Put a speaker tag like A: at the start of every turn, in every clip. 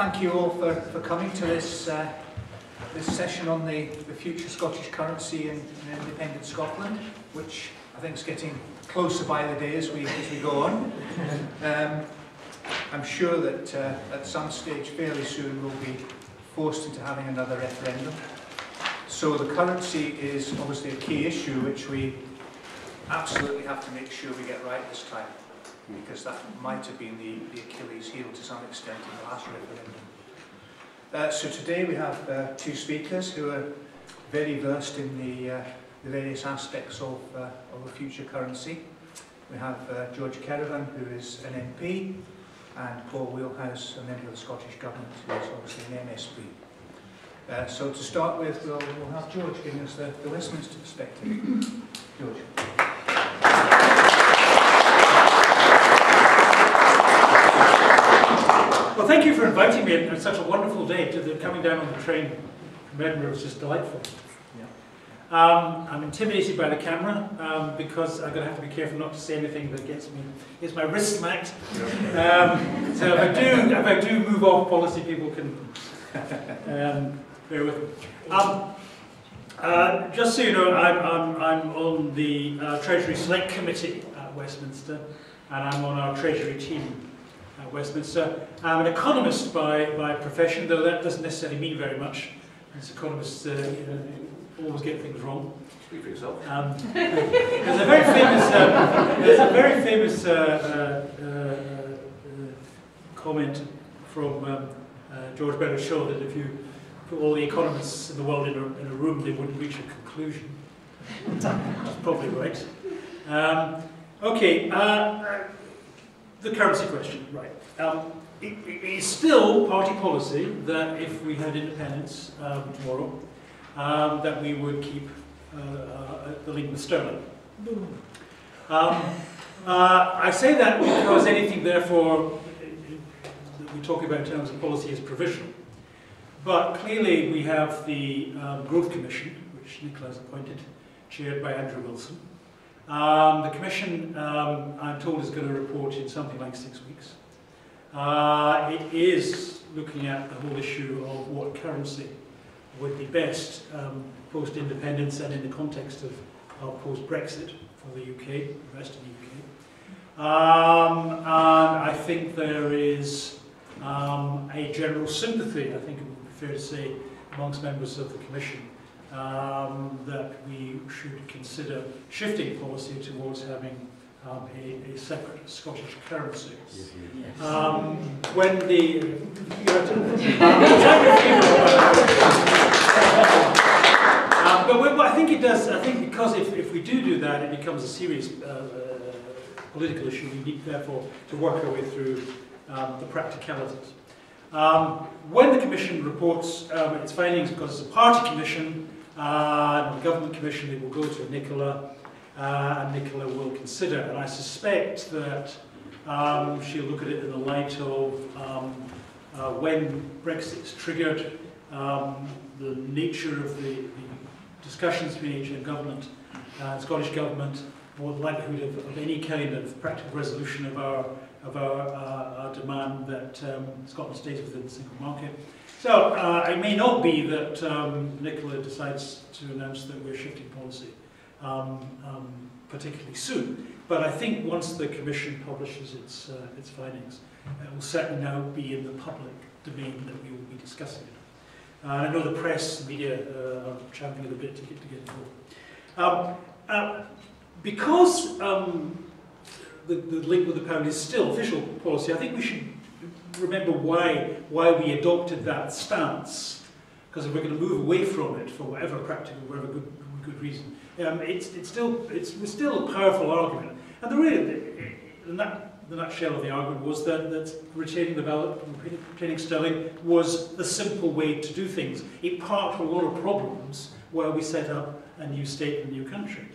A: thank you all for, for coming to this uh, this session on the, the future Scottish currency in, in independent Scotland, which I think is getting closer by the day as we, as we go on. Um, I'm sure that uh, at some stage fairly soon we'll be forced into having another referendum. So the currency is obviously a key issue which we absolutely have to make sure we get right this time because that might have been the, the Achilles heel to some extent in the last referendum. Uh, so today we have uh, two speakers who are very versed in the, uh, the various aspects of, uh, of future currency. We have uh, George Kerevan, who is an MP, and Paul Wheelhouse, a member of the Scottish Government, who is obviously an MSP. Uh, so to start with, we'll, we'll have George giving us the, the Westminster perspective. George.
B: Well, thank you for inviting me. It's such a wonderful day. To the, coming down on the train from Edinburgh was just delightful. Um, I'm intimidated by the camera um, because I'm going to have to be careful not to say anything that gets me gets my wrist smacked. Um, so if I do if I do move off policy, people can um, bear with me. Um, uh, just so you know, I'm, I'm, I'm on the uh, Treasury Select Committee at Westminster, and I'm on our Treasury team at Westminster. I'm an economist by, by profession, though that doesn't necessarily mean very much. As economists, uh, you know, always get things wrong.
C: Speak for yourself.
B: Um, there's a very famous, um, there's a very famous uh, uh, uh, uh, comment from um, uh, George Bernard Shaw that if you put all the economists in the world in a, in a room, they wouldn't reach a conclusion. That's probably right. Um, okay, uh, the currency question, right. Um, it, it is still party policy that if we had independence um, tomorrow, um, that we would keep uh, uh, the link with sterling. Um, uh, I say that because anything, therefore, that we talk about in terms of policy is provisional. But clearly we have the um, Growth Commission, which Nicola has appointed, chaired by Andrew Wilson. Um, the Commission, um, I'm told, is going to report in something like six weeks. Uh, it is looking at the whole issue of what currency would be best um, post-independence and in the context of, of post-Brexit for the UK, the rest of the UK. Um, and I think there is um, a general sympathy, I think it would be fair to say, amongst members of the Commission um, that we should consider shifting policy towards having um, a, a separate Scottish currency. Um, when the um, but when, I think it does. I think because if, if we do do that, it becomes a serious uh, uh, political issue. We need therefore to work our way through um, the practicalities. Um, when the Commission reports um, its findings, because it's a party commission, uh, and the government commission, it will go to Nicola, uh, and Nicola will consider. And I suspect that um, she'll look at it in the light of um, uh, when Brexit is triggered, um, the nature of the, the discussions between government and Scottish government, or the likelihood of, of any kind of practical resolution of our of our, uh, our demand that um, Scotland stays within the single market. So uh, it may not be that um, Nicola decides to announce that we're shifting policy um, um, particularly soon. But I think once the Commission publishes its, uh, its findings, it will certainly now be in the public domain that we will be discussing it. Uh, I know the press, media uh, are championing a bit to get, to get involved. Um, uh, because um, the, the link with the pound is still official policy, I think we should remember why, why we adopted that stance. Because if we're going to move away from it for whatever practical, whatever good, good reason, um, it's, it's, still, it's, it's still a powerful argument. And the, really, the, the nutshell of the argument was that, that retaining the ballot, retaining sterling, was the simple way to do things. It parked a lot of problems where we set up a new state and a new country.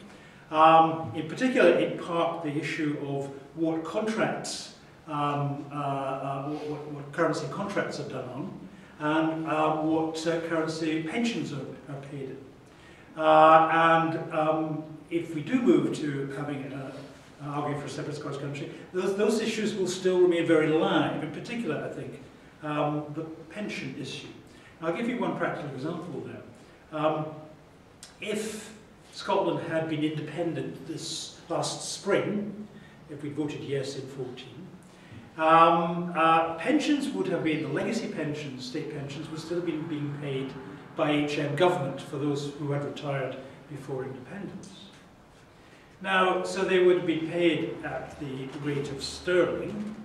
B: Um, in particular, it parked the issue of what contracts, um, uh, uh, what, what, currency contracts are done on, and uh, what uh, currency pensions are, are paid in. Uh, and um, if we do move to having uh, arguing for a separate Scottish country, those, those issues will still remain very live. In particular, I think, um, the pension issue. I'll give you one practical example there. Um, if Scotland had been independent this last spring, if we voted yes in 14, um, uh, pensions would have been, the legacy pensions, state pensions, would still have been being paid by HM government for those who had retired before independence. Now, so they would be paid at the rate of sterling,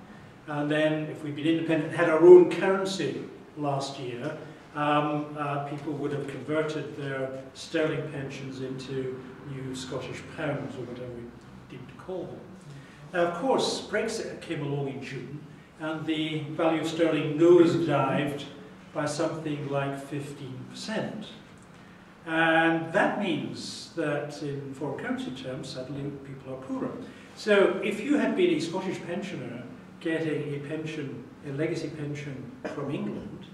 B: and then if we'd been independent, had our own currency last year, um, uh, people would have converted their sterling pensions into new Scottish pounds, or whatever we deemed to call them. Now, of course, Brexit came along in June, and the value of sterling nosedived by something like 15%. And that means that in foreign currency terms, suddenly people are poorer. So if you had been a Scottish pensioner getting a pension, a legacy pension from England,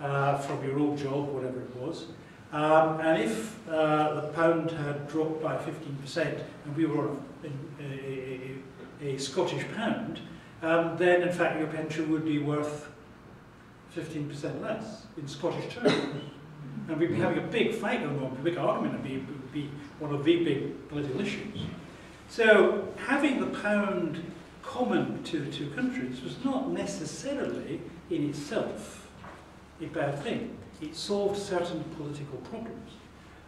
B: uh, from your old job, whatever it was, um, and if uh, the pound had dropped by 15% and we were on a, a, a, a Scottish pound, um, then in fact your pension would be worth 15% less in Scottish terms. And we'd be having a big fight going on, a big argument, and be, would be one of the big political issues. So having the pound common to the two countries was not necessarily in itself a bad thing. It solved certain political problems.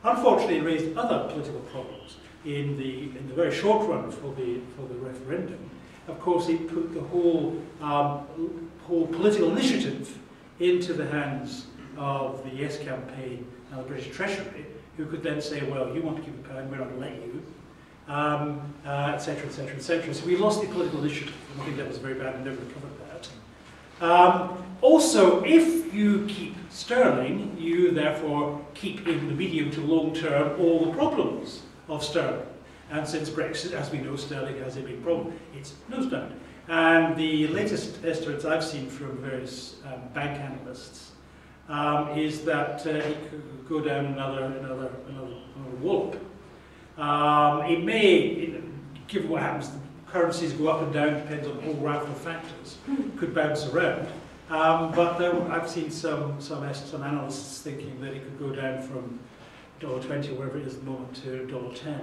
B: Unfortunately, it raised other political problems in the, in the very short run for the, for the referendum. Of course, it put the whole, um, whole political initiative into the hands of the Yes campaign and the British Treasury, who could then say, well, you want to keep the pound, we're not going to let you, etc., etc., etc. So we lost the political initiative, and I think that was very bad and never recovered that. Um, also, if you keep sterling, you therefore keep in the medium to long term all the problems of sterling. And since Brexit, as we know, sterling has a big problem. It's nosedived. And the latest estimates I've seen from various um, bank analysts um, is that uh, it could go down another, another, another, another wallop. Um, it may, it, given what happens, the currencies go up and down, depends on a whole raft of factors, could bounce around. Um, but there, I've seen some, some, some analysts thinking that it could go down from $1.20 or wherever it is at the moment to $1.10.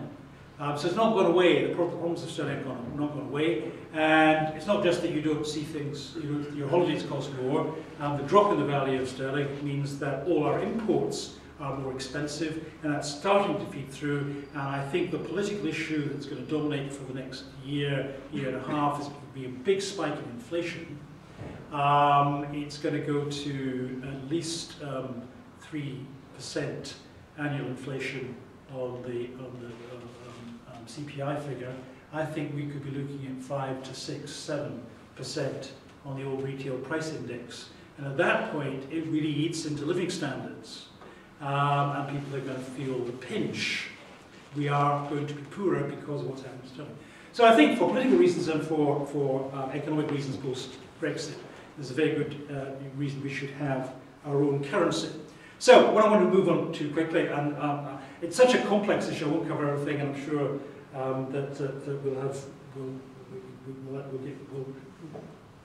B: Um, so it's not gone away. The problems have gone, not gone away. And it's not just that you don't see things, you your holidays cost more. Um, the drop in the value of sterling means that all our imports are more expensive, and that's starting to feed through. And I think the political issue that's going to dominate for the next year, year and a half is going to be a big spike in inflation. Um, it's going to go to at least um, 3% annual inflation on the, on the um, um CPI figure. I think we could be looking at 5 to 6, 7% on the old retail price index. And at that point, it really eats into living standards. Um, and people are going to feel the pinch. We are going to be poorer because of what's happened to sterling. So I think for political reasons and for, for um, economic reasons post-Brexit, there's a very good uh, reason we should have our own currency. So what I want to move on to quickly, and um, uh, it's such a complex issue, I won't cover everything, and I'm sure um, that, uh, that we'll have we'll, we'll, we'll, get, we'll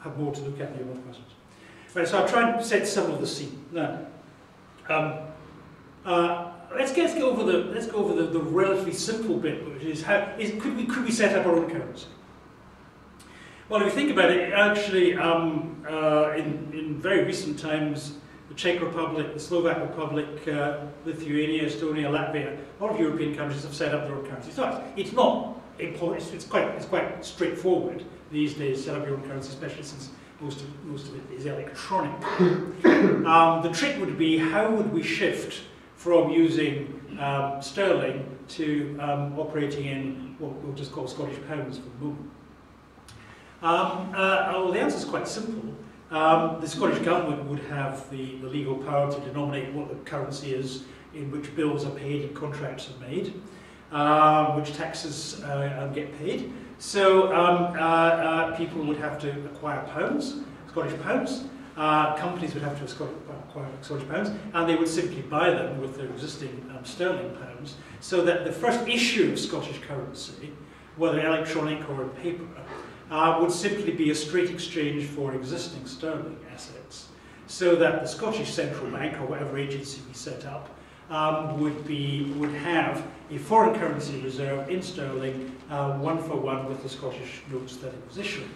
B: have more to look at in your questions. Right, so I'll try and set some of the scene. Now, um, uh, let's get let's go over the let's go over the, the relatively simple bit, which is how is, could we could we set up our own currency? Well, if you think about it, actually, um, uh, in in very recent times, the Czech Republic, the Slovak Republic, uh, Lithuania, Estonia, Latvia, a lot of European countries have set up their own currency. So it's not important. It's, quite it's quite straightforward these days. to Set up your own currency, especially since most of most of it is electronic. um, the trick would be how would we shift from using um, sterling to um, operating in what we'll just call Scottish pounds for the moment. Um, uh, well, the answer is quite simple. Um, the Scottish Government would have the, the legal power to denominate what the currency is in which bills are paid and contracts are made, uh, which taxes uh, um, get paid. So um, uh, uh, people would have to acquire pounds, Scottish pounds, uh, companies would have to acquire Scottish pounds, and they would simply buy them with their existing um, sterling pounds, so that the first issue of Scottish currency, whether electronic or in paper, uh, would simply be a straight exchange for existing sterling assets, so that the Scottish Central Bank, or whatever agency we set up, um, would be would have a foreign currency reserve in sterling, uh, one for one with the Scottish notes that it was issuing.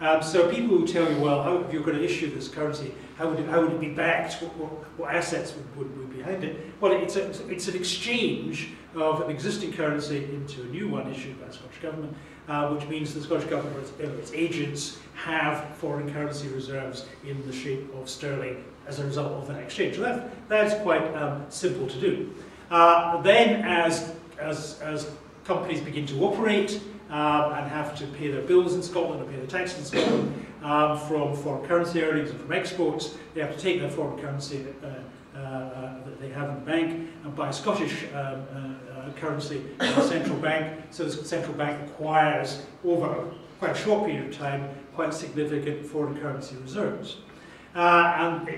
B: Um, so people who tell you, well, how, if you're going to issue this currency, how would it, how would it be backed? What, what, what assets would, would, would be behind it? Well, it's, a, it's an exchange of an existing currency into a new one issued by the Scottish Government, uh, which means the Scottish Government or its, agents have foreign currency reserves in the shape of sterling as a result of that exchange. So that, that's quite um, simple to do. Uh, then as, as, as companies begin to operate, um, and have to pay their bills in Scotland or pay their taxes in Scotland um, from foreign currency earnings and from exports. They have to take their foreign currency that, uh, uh, that they have in the bank and buy Scottish um, uh, uh, currency in the central bank. So the central bank acquires over quite a short period of time quite significant foreign currency reserves. Uh, and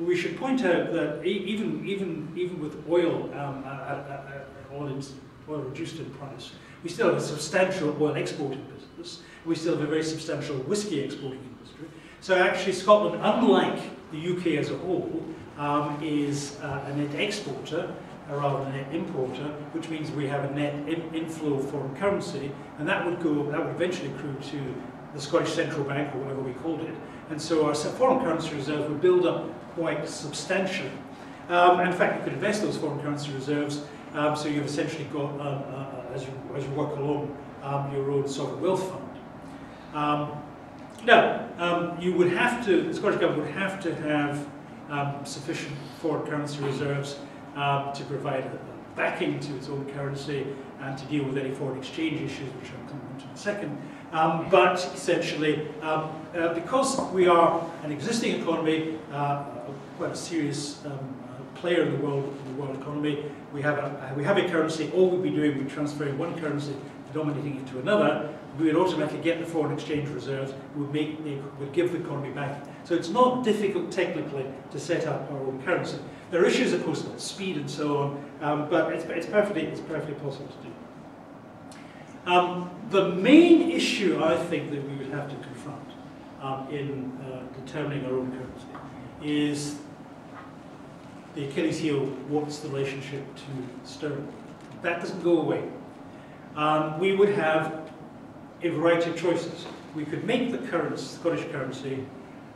B: we should point out that even even even with oil um, at, at, at oil, in, oil reduced in price, we still have a substantial oil exporting business. We still have a very substantial whisky exporting industry. So actually Scotland, unlike the UK as a whole, um, is uh, a net exporter uh, rather than a net importer, which means we have a net in inflow of foreign currency, and that would go, that would eventually accrue to the Scottish Central Bank, or whatever we called it. And so our foreign currency reserves would build up quite substantially. Um, in fact, you could invest those foreign currency reserves, um, so you've essentially got um, uh, as you, as you work along um, your own sovereign wealth fund. Um, now, um, you would have to, the Scottish Government would have to have sufficient foreign currency reserves um, to provide backing to its own currency and to deal with any foreign exchange issues, which I'll come on to in a second. Um, but essentially, um, uh, because we are an existing economy, uh, quite a serious um, uh, player in the world, in the world economy, we have a, we have a currency, all we'd be doing would be transferring one currency, denominating it to another, we would automatically get the foreign exchange reserves, would, make, would give the economy back. So it's not difficult technically to set up our own currency. There are issues, of course, about speed and so on, um, but it's, it's, perfectly, it's perfectly possible to do. Um, the main issue, I think, that we would have to confront um, in uh, determining our own currency is the Achilles heel, what's the relationship to sterling? That doesn't go away. Um, we would have a variety of choices. We could make the current Scottish currency,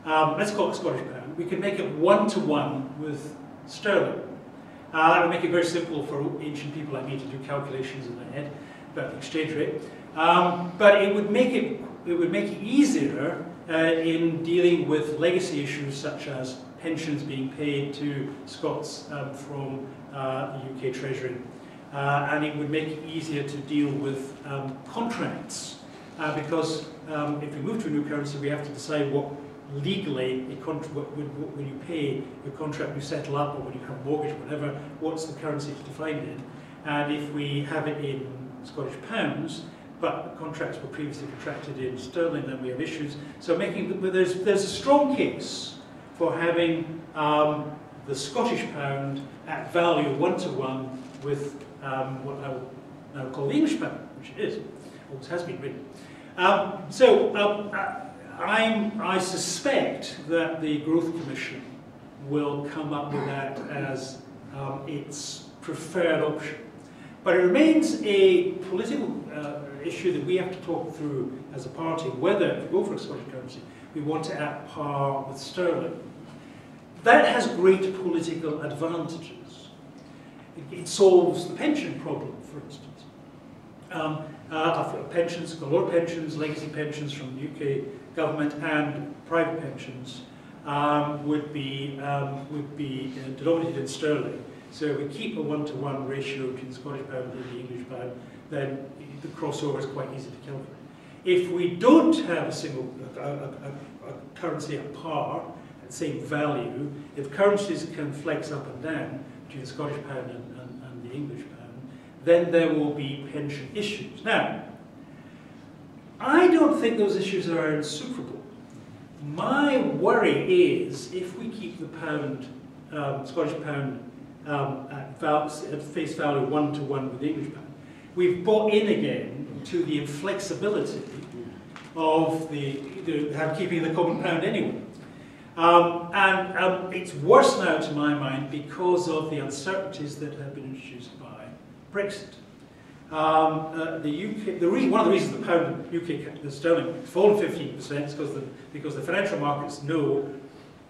B: um, let's call it Scottish pound, we could make it one-to-one -one with sterling. Uh, that would make it very simple for ancient people like me to do calculations in their head about the exchange rate. Um, but it would make it, it would make it easier uh, in dealing with legacy issues such as pensions being paid to Scots um, from uh, the UK Treasury. Uh, and it would make it easier to deal with um, contracts uh, because um, if we move to a new currency we have to decide what legally when, you pay your contract you settle up or when you have a mortgage or whatever what's the currency defined in and if we have it in Scottish pounds but contracts were previously contracted in sterling then we have issues so making there's there's a strong case for having um, the Scottish pound at value one-to-one -one with um, what I will now call the English pound, which it is, always has been really. Um, so um, I'm, I suspect that the Growth Commission will come up with that as um, its preferred option. But it remains a political uh, issue that we have to talk through as a party, whether, we go for a Scottish currency, we want to at par with sterling. That has great political advantages. It, it solves the pension problem, for instance. Um, uh, pensions, a lot of pensions, legacy pensions from the UK government and private pensions um, would be, um, would be uh, denominated in sterling. So if we keep a one-to-one -one ratio between the Scottish pound and the English pound, then the crossover is quite easy to calculate. If we don't have a single a, a, a, a currency at par, at same value, if currencies can flex up and down between the Scottish pound and, and, and the English pound, then there will be pension issues. Now, I don't think those issues are insuperable. My worry is if we keep the pound, um, Scottish pound, um, at, at, face value one to one with the English pound, we've bought in again to the inflexibility of the, the keeping the common pound anyway. Um, and um, it's worse now, to my mind, because of the uncertainties that have been introduced by Brexit. Um, uh, the UK, the reason, one of the reasons the pound, UK, the sterling, has fallen 15% is because the, because the financial markets know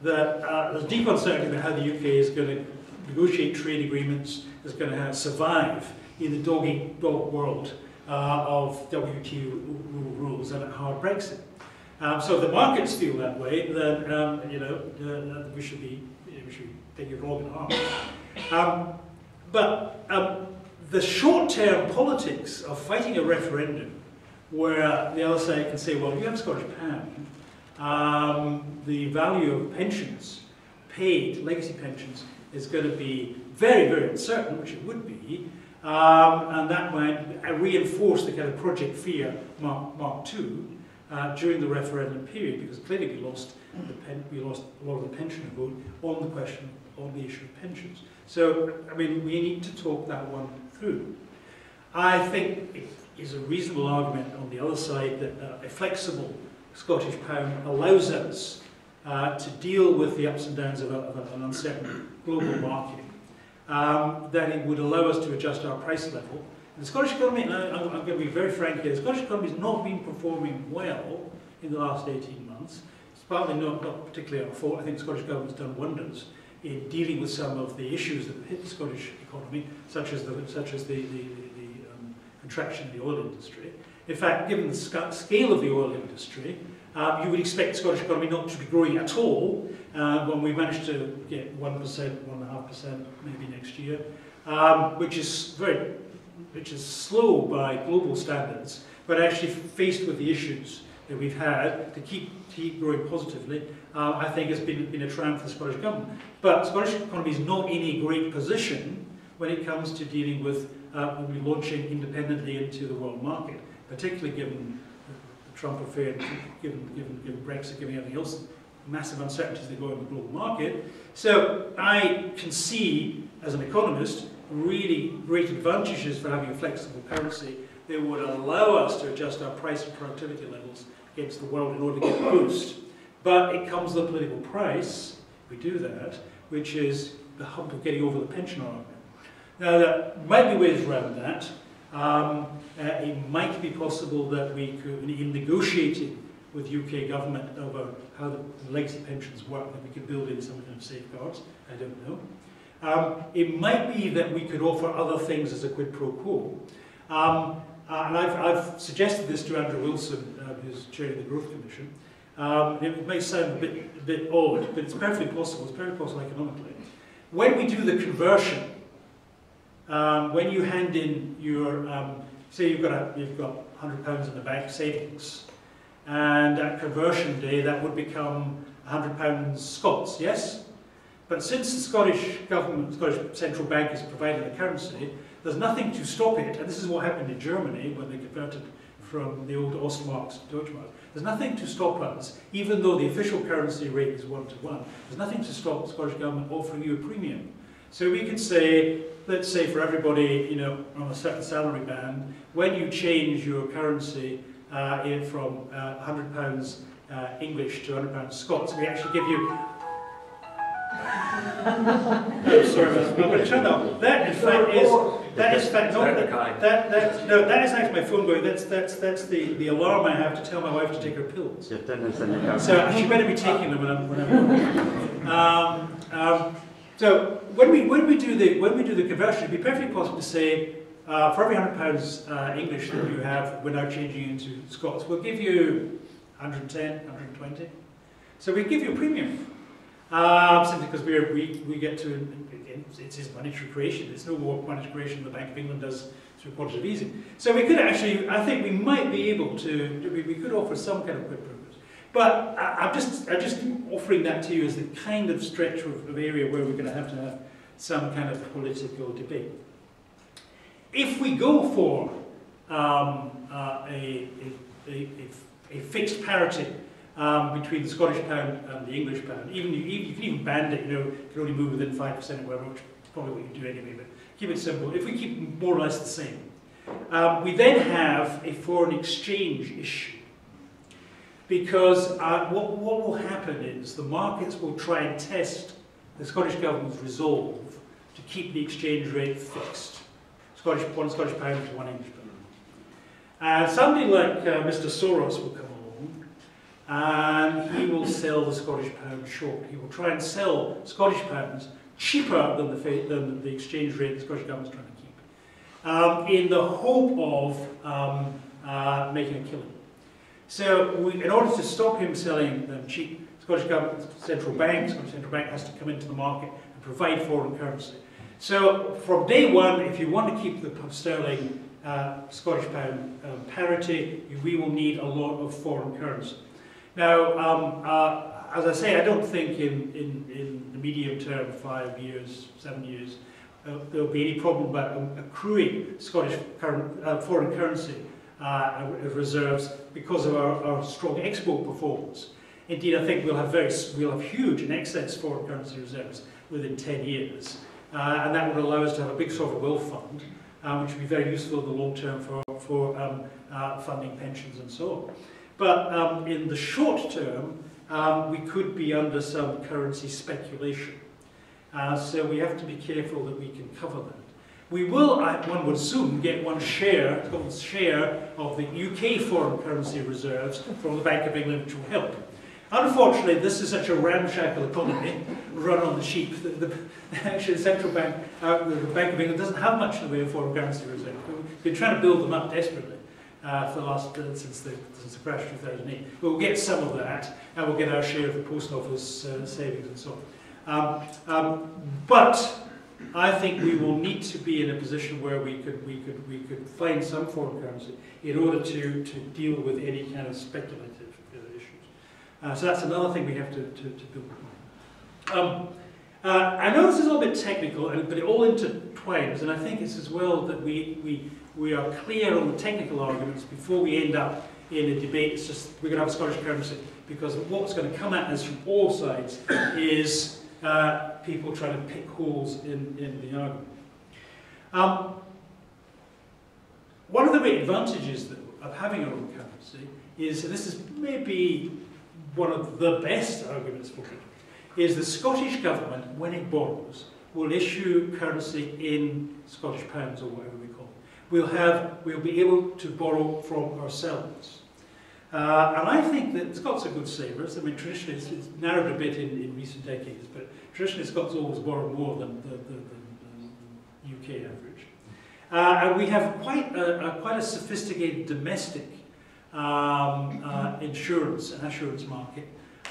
B: that uh, there's deep uncertainty about how the UK is going to negotiate trade agreements, is going to survive in the doggy dog world uh, of WTO rules and a hard Brexit. Um, so if the markets feel that way, then um, you know uh, we should be we should take it wrong in arm. Um, but um, the short-term politics of fighting a referendum, where the other side can say, well, if you have Scottish pound, um, the value of pensions paid, legacy pensions, is going to be very, very uncertain, which it would be, um, and that might reinforce the kind of Project Fear Mark, Mark II uh, during the referendum period, because clearly we lost, the pen, we lost a lot of the pension vote on the question, on the issue of pensions. So, I mean, we need to talk that one I think it is a reasonable argument on the other side that uh, a flexible Scottish pound allows us uh, to deal with the ups and downs of, a, of an uncertain global market um, that it would allow us to adjust our price level. And the Scottish economy, and I, I'm, I'm going to be very frank here, the Scottish economy has not been performing well in the last 18 months. It's partly not, not particularly our fault. I think the Scottish government has done wonders in dealing with some of the issues that hit the Scottish economy, such as the, such as the, the, the, um, contraction in the oil industry. In fact, given the scale of the oil industry, um, you would expect the Scottish economy not to be growing at all uh, when we managed to get 1%, 1.5% maybe next year, um, which is very, which is slow by global standards, but actually faced with the issues that we've had to keep, keep growing positively, uh, I think has been, been a triumph for the Scottish government. But Scottish economy is not in a great position when it comes to dealing with uh, launching independently into the world market, particularly given the Trump affair, given, given, given Brexit, given everything else, massive uncertainties that go in the global market. So I can see, as an economist, really great advantages for having a flexible currency that would allow us to adjust our price and productivity levels against the world in order to get a boost. But it comes with a political price, we do that, which is the hump of getting over the pension argument. Now, there might be ways around that. Um, uh, it might be possible that we could, in negotiating with UK government over how the legacy pensions work, that we could build in some kind of safeguards. I don't know. Um, it might be that we could offer other things as a quid pro quo. Um, uh, and I've, I've, suggested this to Andrew Wilson, who's chairing the Growth Commission. Um, it may sound a bit, a bit odd, but it's perfectly possible. It's perfectly possible economically. When we do the conversion um, when you hand in your, um, say you've got, a, you've got 100 pounds in the bank savings, and at conversion day that would become 100 pounds Scots, yes? But since the Scottish government, Scottish Central Bank is providing the currency, there's nothing to stop it, and this is what happened in Germany when they converted from the old Ostmarks to Deutschmark. There's nothing to stop us, even though the official currency rate is one to one, there's nothing to stop the Scottish government offering you a premium. So we could say, let's say for everybody, you know, on a certain salary band, when you change your currency uh, from uh, 100 pounds uh, English to 100 pounds Scots, we actually give you oh, sorry, I'm going to turn that That in fact is that is fact not that, that that no that is actually my phone going. That's that's that's the the alarm I have to tell my wife to take her pills. So she better be taking them when I'm when I'm. Um, um, so when we when we do the when we do the conversion, it'd be perfectly possible to say uh, for every hundred pounds uh, English that you have, we're now changing into Scots. We'll give you 110, 120. So we give you a premium. Um, simply because we we we get to again, it's his monetary creation. There's no more monetary creation the Bank of England does through quantitative easing. So we could actually, I think we might be able to, we, could offer some kind of quid pro but I, am just, I'm just offering that to you as the kind of stretch of, of area where we're going to have to have some kind of political debate. If we go for um, uh, a, a, a, a, fixed parity um, between the Scottish pound and the English pound, even you, you can even band it, you know, you can only move within 5% or whatever, which is probably what you do anyway, but keep it simple. If we keep more or less the same, um, we then have a foreign exchange issue because uh, what, what will happen is the markets will try and test the Scottish Government's resolve to keep the exchange rate fixed. Scottish, one Scottish pound to one English pound. And somebody like uh, Mr. Soros will come and he will sell the Scottish pound short. He will try and sell Scottish pounds cheaper than the, than the exchange rate the Scottish Government's trying to keep, um, in the hope of um, uh, making a killing. So we, in order to stop him selling them cheap, Scottish Government, Central Bank, Scottish Central Bank has to come into the market and provide foreign currency. So from day one, if you want to keep the sterling uh, Scottish pound um, parity, we will need a lot of foreign currency. Now, um, uh, as I say, I don't think in, in, in the medium term, five years, seven years, uh, there'll be any problem about accruing Scottish current, uh, foreign currency uh, reserves because of our, our strong export performance. Indeed, I think we'll have very, we'll have huge and excess foreign currency reserves within 10 years. Uh, and that would allow us to have a big sovereign wealth fund, uh, which would be very useful in the long term for, for um, uh, funding pensions and so on. But um, in the short term, um, we could be under some currency speculation. Uh, so we have to be careful that we can cover that. We will, one would soon get one share, share of the UK foreign currency reserves from the Bank of England, which will help. Unfortunately, this is such a ramshackle economy, run on the sheep, that the, actually the central bank, uh, the Bank of England doesn't have much in the way of foreign currency reserves. We've been trying to build them up desperately uh, for the last, uh, since, the, since the crash of 2008. We'll get some of that, and we'll get our share of the post office uh, savings and so on. Um, um, but I think we will need to be in a position where we could, we could, we could find some foreign currency in order to, to deal with any kind of speculative uh, issues. Uh, so that's another thing we have to, to, to build um, uh, I know this is a little bit technical, but it all intertwines, and I think it's as well that we, we, we are clear on the technical arguments before we end up in a debate. It's just we're going to have a Scottish currency because what's going to come at us from all sides is uh, people trying to pick holes in, in the argument. Um, one of the great advantages of having our own currency is, and this is maybe one of the best arguments for it, is the Scottish Government, when it borrows, will issue currency in Scottish pounds or whatever. We'll, have, we'll be able to borrow from ourselves. Uh, and I think that Scots are good savers. I mean, traditionally, it's, it's narrowed a bit in, in recent decades, but traditionally Scots always borrow more than the, the, the, the UK average. Uh, and we have quite a, a, quite a sophisticated domestic um, uh, insurance and assurance market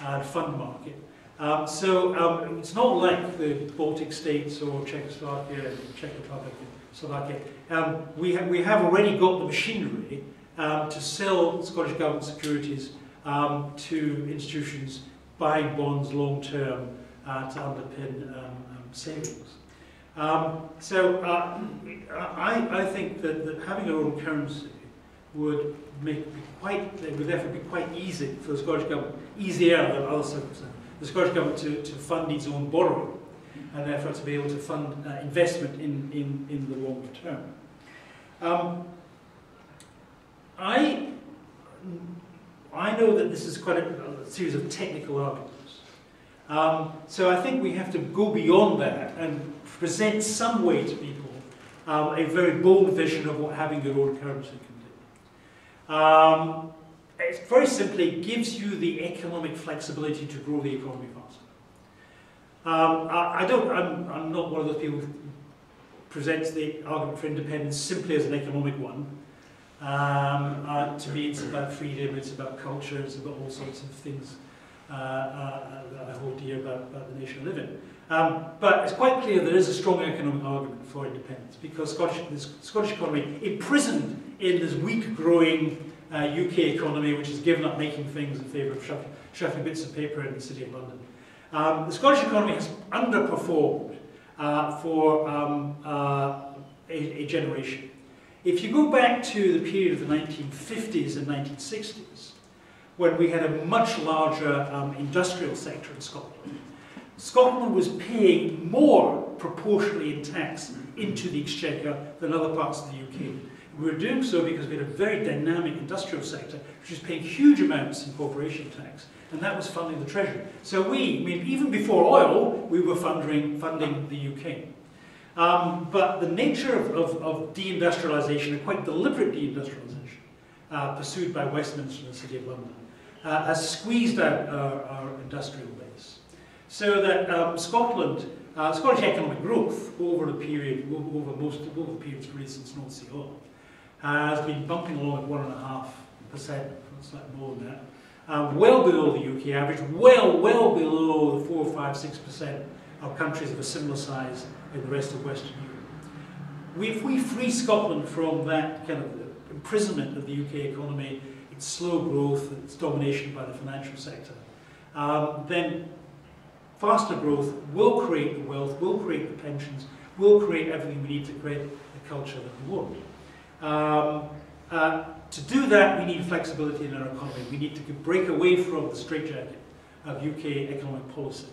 B: and fund market. Um, so um, it's not like the Baltic states or Czechoslovakia, Czech Republic, and Slovakia. Um, we, ha we have already got the machinery um, to sell Scottish Government securities um, to institutions buying bonds long term uh, to underpin um, um, savings. Um, so uh, I, I think that, that having our own currency would make quite, it would therefore be quite easy for the Scottish Government, easier than other circumstances, the Scottish Government to, to fund its own borrowing and therefore to be able to fund uh, investment in, in, in the longer term. Um, I, I know that this is quite a, a series of technical arguments. Um, so I think we have to go beyond that and present some way to people um, a very bold vision of what having your own currency can do. Um, it very simply gives you the economic flexibility to grow the economy. Um, I, I, don't, I'm, I'm not one of those people who presents the argument for independence simply as an economic one. Um, uh, to me, it's about freedom, it's about culture, it's about all sorts of things uh, uh, that I hold dear about, about the nation I live in. Um, but it's quite clear there is a strong economic argument for independence because Scottish, the Scottish economy, imprisoned in this weak growing uh, UK economy, which has given up making things in favour of shuffling, shuffling bits of paper in the City of London. Um, the Scottish economy has underperformed uh, for um, uh, a, a generation. If you go back to the period of the 1950s and 1960s, when we had a much larger um, industrial sector in Scotland, Scotland was paying more proportionally in tax into the exchequer than other parts of the UK. We were doing so because we had a very dynamic industrial sector which was paying huge amounts in corporation tax, and that was funding the treasury. So we, I mean, even before oil, we were funding, funding the UK. Um, but the nature of, of, of deindustrialisation, a quite deliberate deindustrialisation, uh, pursued by Westminster and the City of London, uh, has squeezed out our, our industrial base. So that um, Scotland, uh, Scottish economic growth over the period, over most over the periods really since North Sea oil, has been bumping along at one and a half percent, slightly more than that, uh, well below the UK average, well, well below the four, five, six percent of countries of a similar size in the rest of Western Europe. If we free Scotland from that kind of imprisonment of the UK economy, its slow growth, its domination by the financial sector, um, then faster growth will create the wealth, will create the pensions, will create everything we need to create the culture that we want. Um, uh, to do that, we need flexibility in our economy. We need to break away from the straitjacket of UK economic policy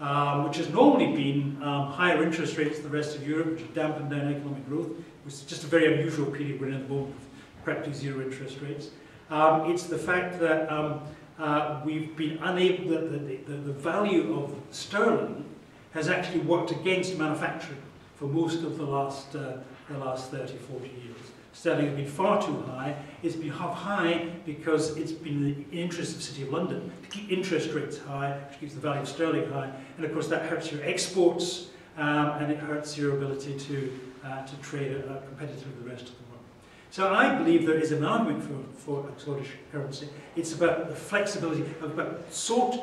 B: um, which has normally been um, higher interest rates than the rest of Europe, which have dampened down economic growth. It's just a very unusual period we're in at the moment with practically zero interest rates. Um, it's the fact that um, uh, we've been unable, the, the, the, value of sterling has actually worked against manufacturing for most of the last, uh, the last 30, 40 years. Sterling has been far too high. It's been half high because it's been in the interest of the City of London to keep interest rates high, which keeps the value of sterling high. And of course that hurts your exports um, and it hurts your ability to, uh, to trade uh, competitively with the rest of the world. So I believe there is an argument for, for a Scottish currency. It's about the flexibility, about sort,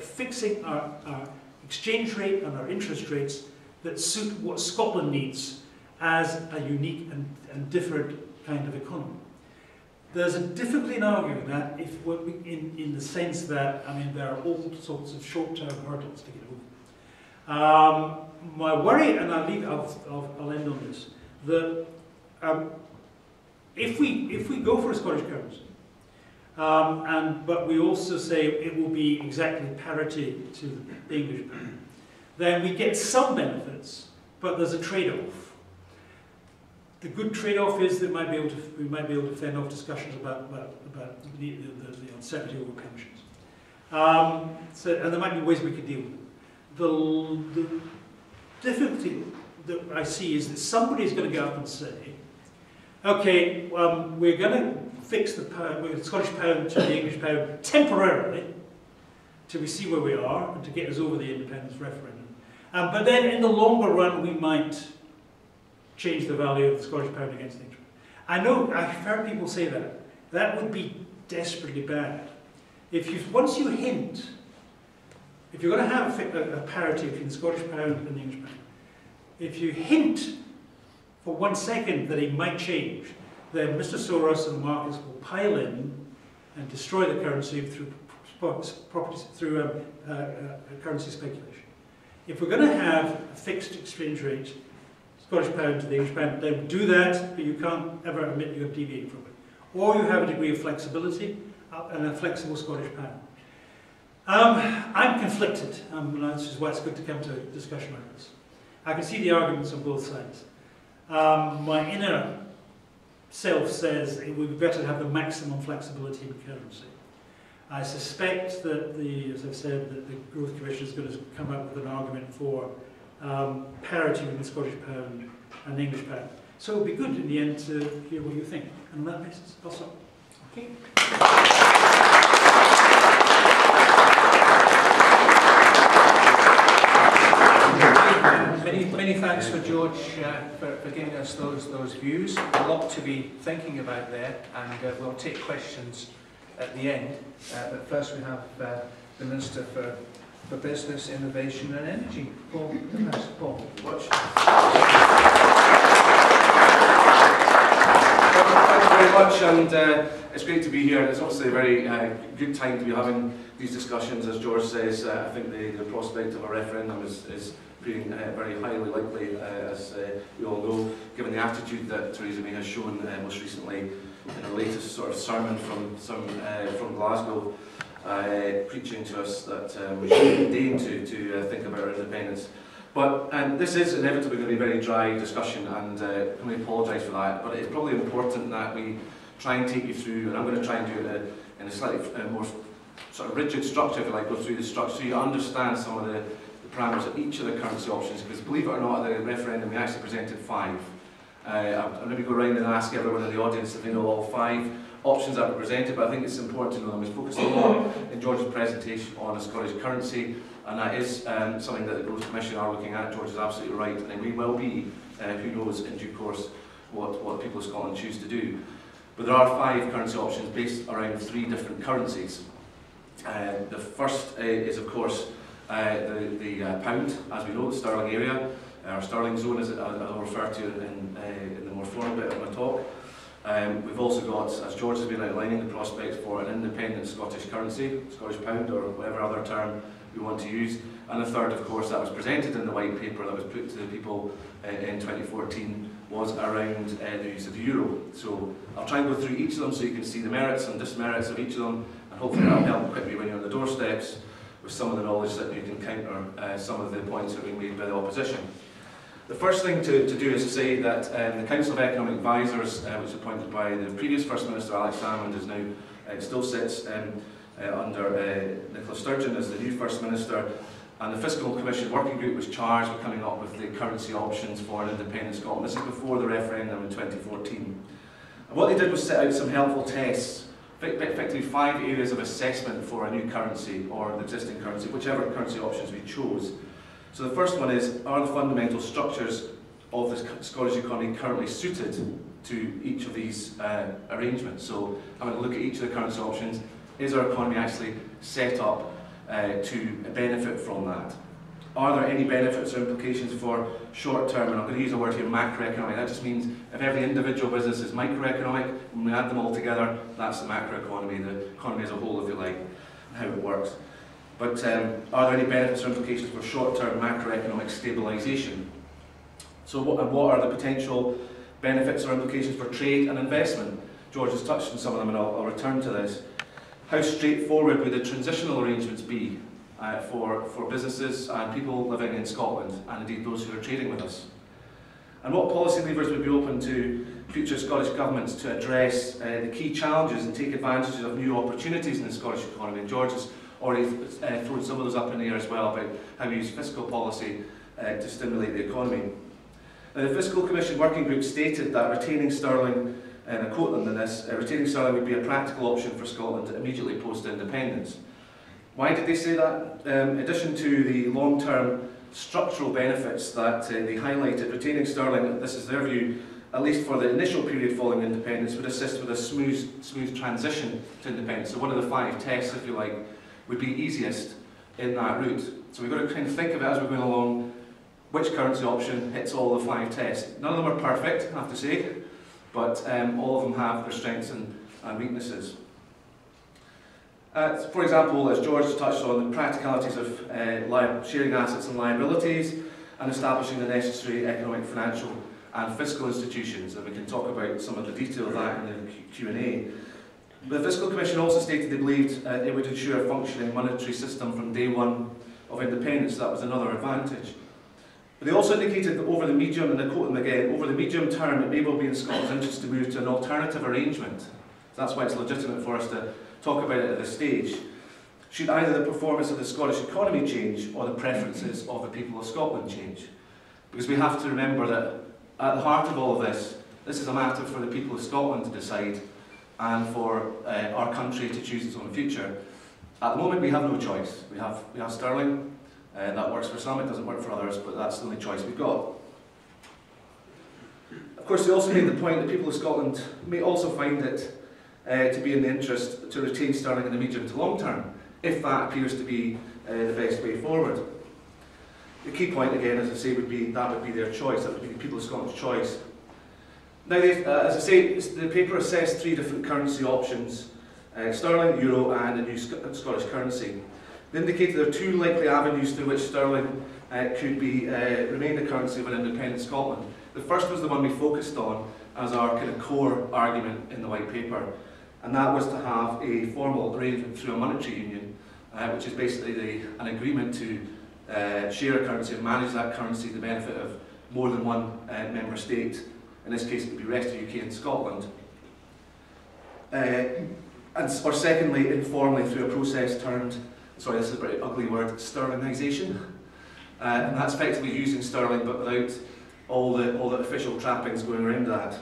B: fixing our, our exchange rate and our interest rates that suit what Scotland needs as a unique and, and different kind of economy. There's a difficulty in arguing that if we, in, in the sense that, I mean, there are all sorts of short-term hurdles to get over. Um, my worry, and I'll, leave, I'll, I'll, end on this, that um, if, we, if we go for a Scottish currency, um, and, but we also say it will be exactly parity to the English pound, then we get some benefits, but there's a trade-off the good trade-off is that might be able to, we might be able to fend off discussions about, about, about the, the, the uncertainty over pensions. Um, so, and there might be ways we could deal with it. The, the difficulty that I see is that somebody is going to go up and say, okay, um, we're going to fix the, pound, the Scottish pound to the English pound temporarily till we see where we are and to get us over the independence referendum. Um, but then in the longer run, we might change the value of the Scottish pound against the English I know, I've heard people say that. That would be desperately bad. If you, once you hint, if you're going to have a, a parity between the Scottish pound and the English pound, if you hint for one second that it might change, then Mr. Soros and the markets will pile in and destroy the currency through properties, through um, uh, uh, currency speculation. If we're going to have a fixed exchange rate Scottish pound to the English pound, then do that, but you can't ever admit you have deviated from it. Or you have a degree of flexibility uh, and a flexible Scottish pound. Um, I'm conflicted, um, and this is why it's good to come to a discussion like this. I can see the arguments on both sides. Um, my inner self says it would be better to have the maximum flexibility in currency. I suspect that the, as I've said, that the Growth Commission is going to come up with an argument for um, parity with the Scottish pound and the English pound. So it would be good in the end to hear what you think. And on that basis, I'll stop. Okay.
A: Many, many thanks for George uh, for, for giving us those those views. A lot to be thinking about there, and uh, we'll take questions at the end. Uh, but first, we have uh, the Minister for for Business, Innovation and Energy. Paul, yes, Paul.
C: Much. Thank you very much, and uh, it's great to be here. It's obviously a very uh, good time to be having these discussions. As George says, uh, I think the, the prospect of a referendum is, is being uh, very highly likely, uh, as uh, we all know, given the attitude that Theresa May has shown uh, most recently in her latest sort of sermon from, some, uh, from Glasgow uh, preaching to us that um, we should deign to, to uh, think about our independence But um, this is inevitably going to be a very dry discussion, and uh, let me apologise for that. But it's probably important that we try and take you through, and I'm going to try and do it in a, in a slightly uh, more sort of rigid structure, if you like, go through the structure, so you understand some of the, the parameters of each of the currency options. Because believe it or not, at the referendum we actually presented five. Uh, I'm, I'll maybe go around and ask everyone in the audience if they know all five options that were presented, but I think it's important to know them. We focused a lot in George's presentation on the Scottish currency, and that is um, something that the Growth Commission are looking at. George is absolutely right, and we will be, uh, who knows, in due course, what, what people of Scotland choose to do. But there are five currency options based around three different currencies. Uh, the first uh, is, of course, uh, the, the uh, pound, as we know, the sterling area, our sterling zone, as I'll refer to in, uh, in the more formal bit of my talk. Um, we've also got, as George has been outlining, the prospects for an independent Scottish currency, Scottish pound or whatever other term we want to use. And the third, of course, that was presented in the white paper that was put to the people uh, in 2014 was around uh, the use of the euro. So I'll try and go through each of them so you can see the merits and dismerits of each of them, and hopefully that'll help you when you're on the doorsteps with some of the knowledge that you can counter uh, some of the points that are being made by the opposition. The first thing to, to do is to say that um, the Council of Economic Advisers, uh, which was appointed by the previous First Minister Alex Salmond, is now uh, still sits um, uh, under uh, Nicola Sturgeon as the new First Minister, and the Fiscal Commission Working Group was charged with coming up with the currency options for an independent Scotland. This is before the referendum in 2014. And what they did was set out some helpful tests, effectively five areas of assessment for a new currency or the existing currency, whichever currency options we chose. So the first one is, are the fundamental structures of the Scottish economy currently suited to each of these uh, arrangements? So having a look at each of the currency options, is our economy actually set up uh, to benefit from that? Are there any benefits or implications for short term, and I'm going to use a word here, macroeconomic. That just means if every individual business is microeconomic, when we add them all together, that's the macroeconomy, the economy as a whole, if you like, and how it works. But um, are there any benefits or implications for short-term macroeconomic stabilisation? So what, what are the potential benefits or implications for trade and investment? George has touched on some of them and I'll, I'll return to this. How straightforward would the transitional arrangements be uh, for, for businesses and people living in Scotland and indeed those who are trading with us? And what policy levers would be open to future Scottish governments to address uh, the key challenges and take advantage of new opportunities in the Scottish economy? And George has already uh, thrown some of those up in the air as well about how we use fiscal policy uh, to stimulate the economy. Now, the Fiscal Commission Working Group stated that retaining sterling, and I quote them in this, uh, retaining sterling would be a practical option for Scotland immediately post-independence. Why did they say that? Um, in addition to the long-term structural benefits that uh, they highlighted, retaining sterling, this is their view, at least for the initial period following independence, would assist with a smooth, smooth transition to independence. So one of the five tests, if you like, would be easiest in that route. So we've got to kind of think of it as we're going along, which currency option hits all the five tests. None of them are perfect, I have to say, but um, all of them have their strengths and, and weaknesses. Uh, for example, as George touched on, the practicalities of uh, sharing assets and liabilities and establishing the necessary economic, financial and fiscal institutions, and we can talk about some of the detail of that in the Q&A. The Fiscal Commission also stated they believed uh, it would ensure a functioning monetary system from day one of independence. That was another advantage. But they also indicated that over the medium, and I quote them again, over the medium term it may well be in Scotland's interest to move to an alternative arrangement. So that's why it's legitimate for us to talk about it at this stage. Should either the performance of the Scottish economy change or the preferences of the people of Scotland change? Because we have to remember that at the heart of all of this, this is a matter for the people of Scotland to decide and for uh, our country to choose its own future. At the moment, we have no choice. We have, we have sterling, uh, that works for some, it doesn't work for others, but that's the only choice we've got. Of course, they also made the point that people of Scotland may also find it uh, to be in the interest to retain sterling in the medium to long term, if that appears to be uh, the best way forward. The key point, again, as I say, would be that would be their choice, that would be the people of Scotland's choice. Now, uh, as I say, the paper assessed three different currency options, uh, sterling, euro and a new Sc Scottish currency. They indicated there are two likely avenues through which sterling uh, could be uh, remain the currency of an independent Scotland. The first was the one we focused on as our kind of core argument in the white paper, and that was to have a formal arrangement through a monetary union, uh, which is basically the, an agreement to uh, share a currency and manage that currency the benefit of more than one uh, member state. In this case, it would be rest of UK and Scotland. Uh, and, or secondly, informally through a process termed, sorry, this is a very ugly word, sterlingisation. Uh, and that's effectively using sterling but without all the, all the official trappings going around that.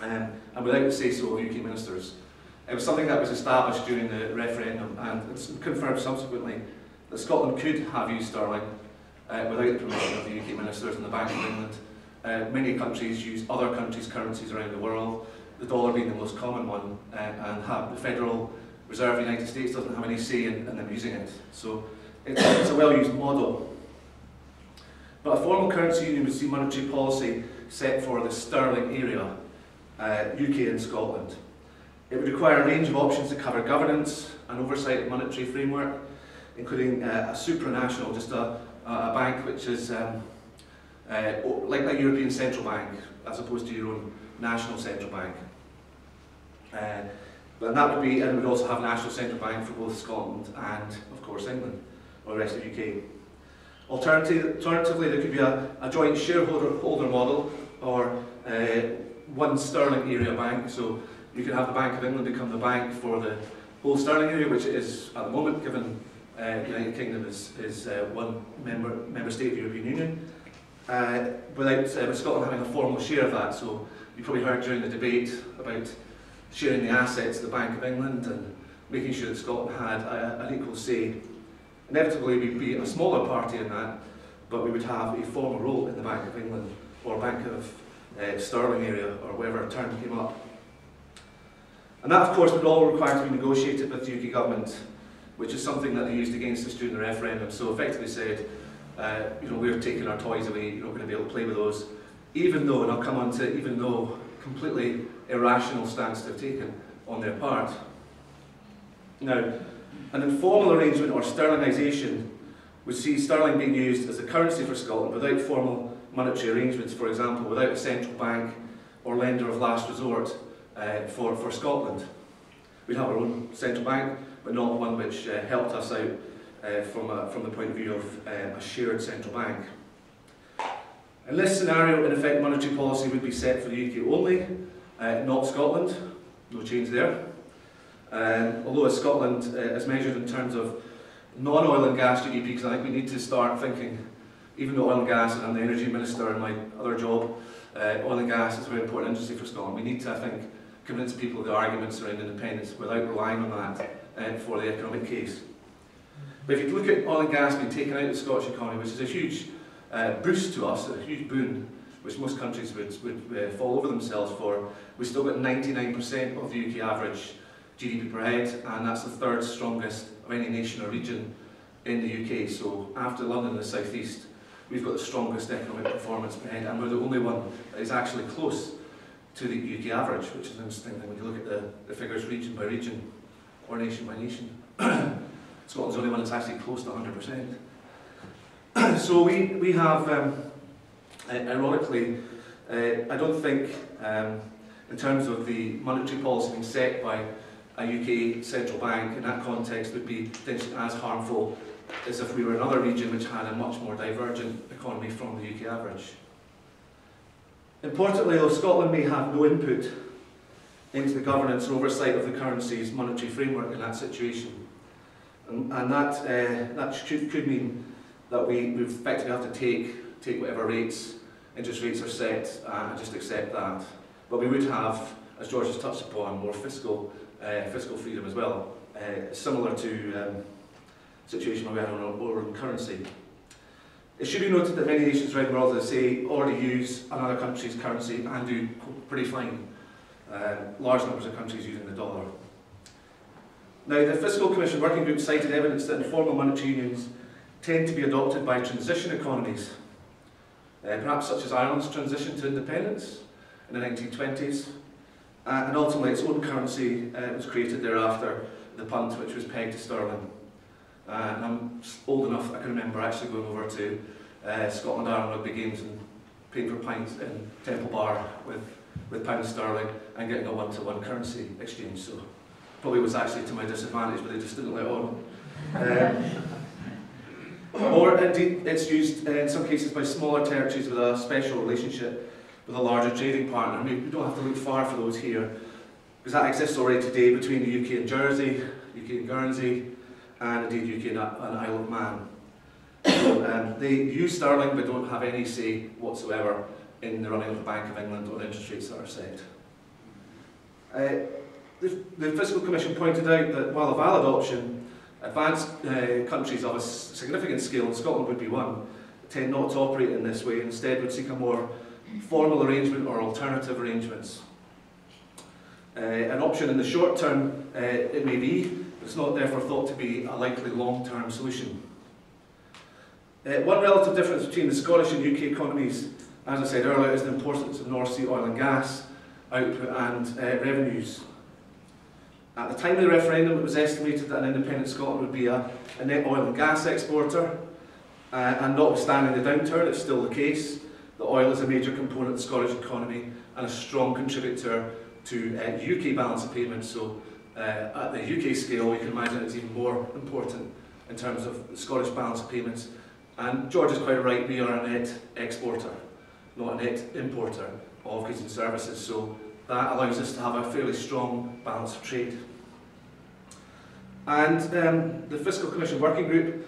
C: Um, and without the say-so of UK ministers. It was something that was established during the referendum and it's confirmed subsequently that Scotland could have used sterling uh, without the permission of the UK ministers and the Bank of England. Uh, many countries use other countries' currencies around the world, the dollar being the most common one, uh, and have, the Federal Reserve of the United States doesn't have any say in, in them using it. So it's, it's a well-used model. But a formal currency union would see monetary policy set for the sterling area, uh, UK and Scotland. It would require a range of options to cover governance and oversight of monetary framework, including uh, a supranational, just a, a bank which is um, uh, like a European Central Bank, as opposed to your own national central bank. Uh, and that would be, and we would also have a national central bank for both Scotland and, of course, England, or the rest of the UK. Alternative, alternatively, there could be a, a joint shareholder holder model, or uh, one sterling area bank. So you could have the Bank of England become the bank for the whole sterling area, which it is at the moment, given uh, the United Kingdom is, is uh, one member, member state of the European Union, uh, without uh, Scotland having a formal share of that. So you probably heard during the debate about sharing the assets of the Bank of England and making sure that Scotland had a, an equal say. Inevitably, we'd be a smaller party in that, but we would have a formal role in the Bank of England or Bank of uh, Sterling area or whatever term came up. And that, of course, would all require to be negotiated with the UK government, which is something that they used against us during the referendum. So effectively said, uh, you know, we're taking our toys away, you're not going to be able to play with those. Even though, and I'll come on to even though completely irrational stance they've taken on their part. Now, an informal arrangement or sterlingisation would see sterling being used as the currency for Scotland without formal monetary arrangements, for example, without a central bank or lender of last resort uh, for, for Scotland. We'd have our own central bank, but not one which uh, helped us out uh, from, a, from the point of view of uh, a shared central bank. In this scenario, in effect, monetary policy would be set for the UK only, uh, not Scotland. No change there. Um, although as Scotland uh, is measured in terms of non-oil and gas GDP, because I think we need to start thinking, even though oil and gas, and I'm the energy minister in my other job, uh, oil and gas is a very important industry for Scotland. We need to, I think, convince people of the arguments around independence without relying on that uh, for the economic case. But if you look at oil and gas being taken out of the Scottish economy, which is a huge uh, boost to us, a huge boon, which most countries would, would uh, fall over themselves for, we still got 99% of the UK average GDP per head, and that's the third strongest of any nation or region in the UK. So after London and the South East, we've got the strongest economic performance per head, and we're the only one that is actually close to the UK average, which is interesting when you look at the, the figures region by region or nation by nation. Scotland's the only one that's actually close to 100%. so we, we have, um, ironically, uh, I don't think, um, in terms of the monetary policy being set by a UK central bank in that context would be as harmful as if we were another region which had a much more divergent economy from the UK average. Importantly though, Scotland may have no input into the governance and oversight of the currency's monetary framework in that situation. And, that, uh, that could, could mean that we, we effectively have to take, take whatever rates, interest rates are set uh, and just accept that. But we would have, as George has touched upon, more fiscal uh, fiscal freedom as well, uh, similar to um, situation where we had on our own currency. It should be noted that many nations around the world, as I say, already use another country's currency and do pretty fine. Uh, large numbers of countries using the dollar. Now, the Fiscal Commission Working Group cited evidence that informal monetary unions tend to be adopted by transition economies, uh, perhaps such as Ireland's transition to independence in the 1920s, uh, and ultimately its own currency uh, was created thereafter, the punt, which was pegged to sterling. Uh, and I'm old enough, I can remember actually going over to uh, Scotland Ireland rugby games and paying for pints in Temple Bar with, with pound sterling and getting a one-to-one -one currency exchange. So probably was actually to my disadvantage, but they just didn't let on. Um, or indeed it's used in some cases by smaller territories with a special relationship with a larger trading partner. I mean, we don't have to look far for those here, because that exists already today between the UK and Jersey, UK and Guernsey, and indeed UK and, and Isle of Man. So, um, they use sterling but don't have any say whatsoever in the running of the Bank of England or interest rates that are set. Uh, the, the Fiscal Commission pointed out that while a valid option, advanced uh, countries of a significant scale, and Scotland would be one, tend not to operate in this way, instead would seek a more formal arrangement or alternative arrangements. Uh, an option in the short term, uh, it may be, but it's not therefore thought to be a likely long-term solution. Uh, one relative difference between the Scottish and UK economies, as I said earlier, is the importance of North Sea oil and gas output and uh, revenues. At the time of the referendum, it was estimated that an independent Scotland would be a, a net oil and gas exporter, uh, and notwithstanding the downturn, it's still the case that oil is a major component of the Scottish economy and a strong contributor to uh, UK balance of payments. So, uh, at the UK scale, you can imagine it's even more important in terms of the Scottish balance of payments. And George is quite right, we are a net exporter, not a net importer of goods and services. So, that allows us to have a fairly strong balance of trade. And um, the Fiscal Commission Working Group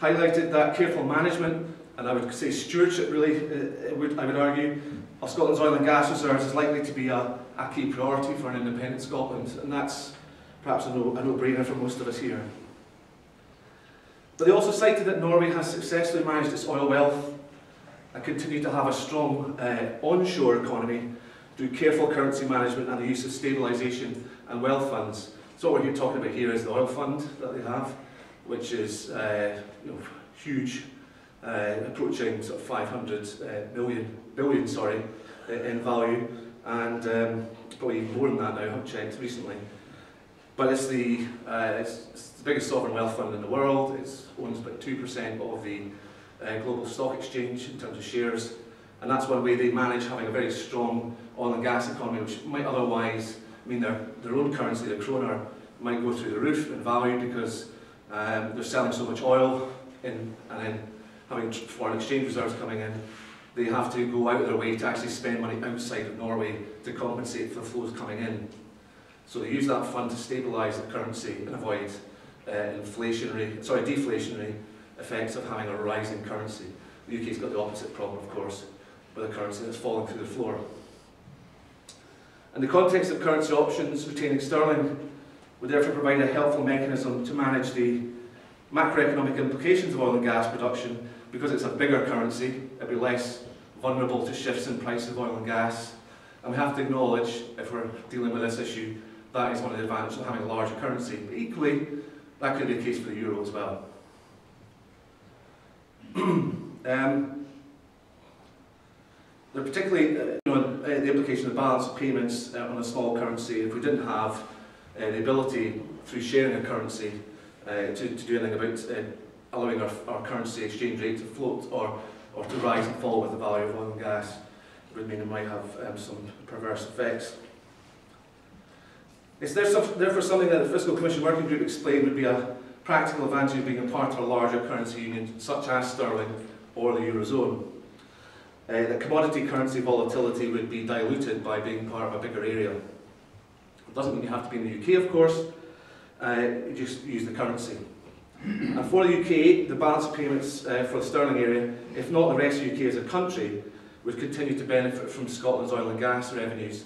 C: highlighted that careful management, and I would say stewardship really, uh, would, I would argue, of Scotland's oil and gas reserves is likely to be a, a key priority for an independent Scotland, and that's perhaps a no-brainer no, for most of us here. But they also cited that Norway has successfully managed its oil wealth and continued to have a strong uh, onshore economy through careful currency management and the use of stabilisation and wealth funds. So what we're talking about here is the oil fund that they have, which is uh, you know, huge, uh, approaching sort of 500 uh, million, billion sorry, in value, and um, probably even more than that now, I've checked recently. But it's the, uh, it's, it's the biggest sovereign wealth fund in the world. It owns about 2% of the uh, global stock exchange in terms of shares. And that's one way they manage having a very strong oil and gas economy, which might otherwise mean their, their own currency, the kroner, might go through the roof in value because um, they're selling so much oil in, and then having foreign exchange reserves coming in, they have to go out of their way to actually spend money outside of Norway to compensate for flows coming in. So they use that fund to stabilise the currency and avoid uh, inflationary, sorry, deflationary effects of having a rising currency. The UK's got the opposite problem, of course, with a currency that's falling through the floor. In the context of currency options, retaining sterling would therefore provide a helpful mechanism to manage the macroeconomic implications of oil and gas production because it's a bigger currency, it'd be less vulnerable to shifts in price of oil and gas. And we have to acknowledge, if we're dealing with this issue, that is one of the advantages of having a larger currency. But equally, that could be the case for the euro as well. um, there particularly, uh, you know, uh, the implication of balance of payments uh, on a small currency, if we didn't have uh, the ability through sharing a currency uh, to, to do anything about uh, allowing our, our currency exchange rate to float or, or to rise and fall with the value of oil and gas, it would mean it might have um, some perverse effects. It's therefore something that the Fiscal Commission Working Group explained would be a practical advantage of being a part of a larger currency union, such as sterling or the Eurozone. Uh, commodity currency volatility would be diluted by being part of a bigger area. It doesn't mean you have to be in the UK, of course, uh, you just use the currency. And for the UK, the balance of payments uh, for the sterling area, if not the rest of the UK as a country, would continue to benefit from Scotland's oil and gas revenues.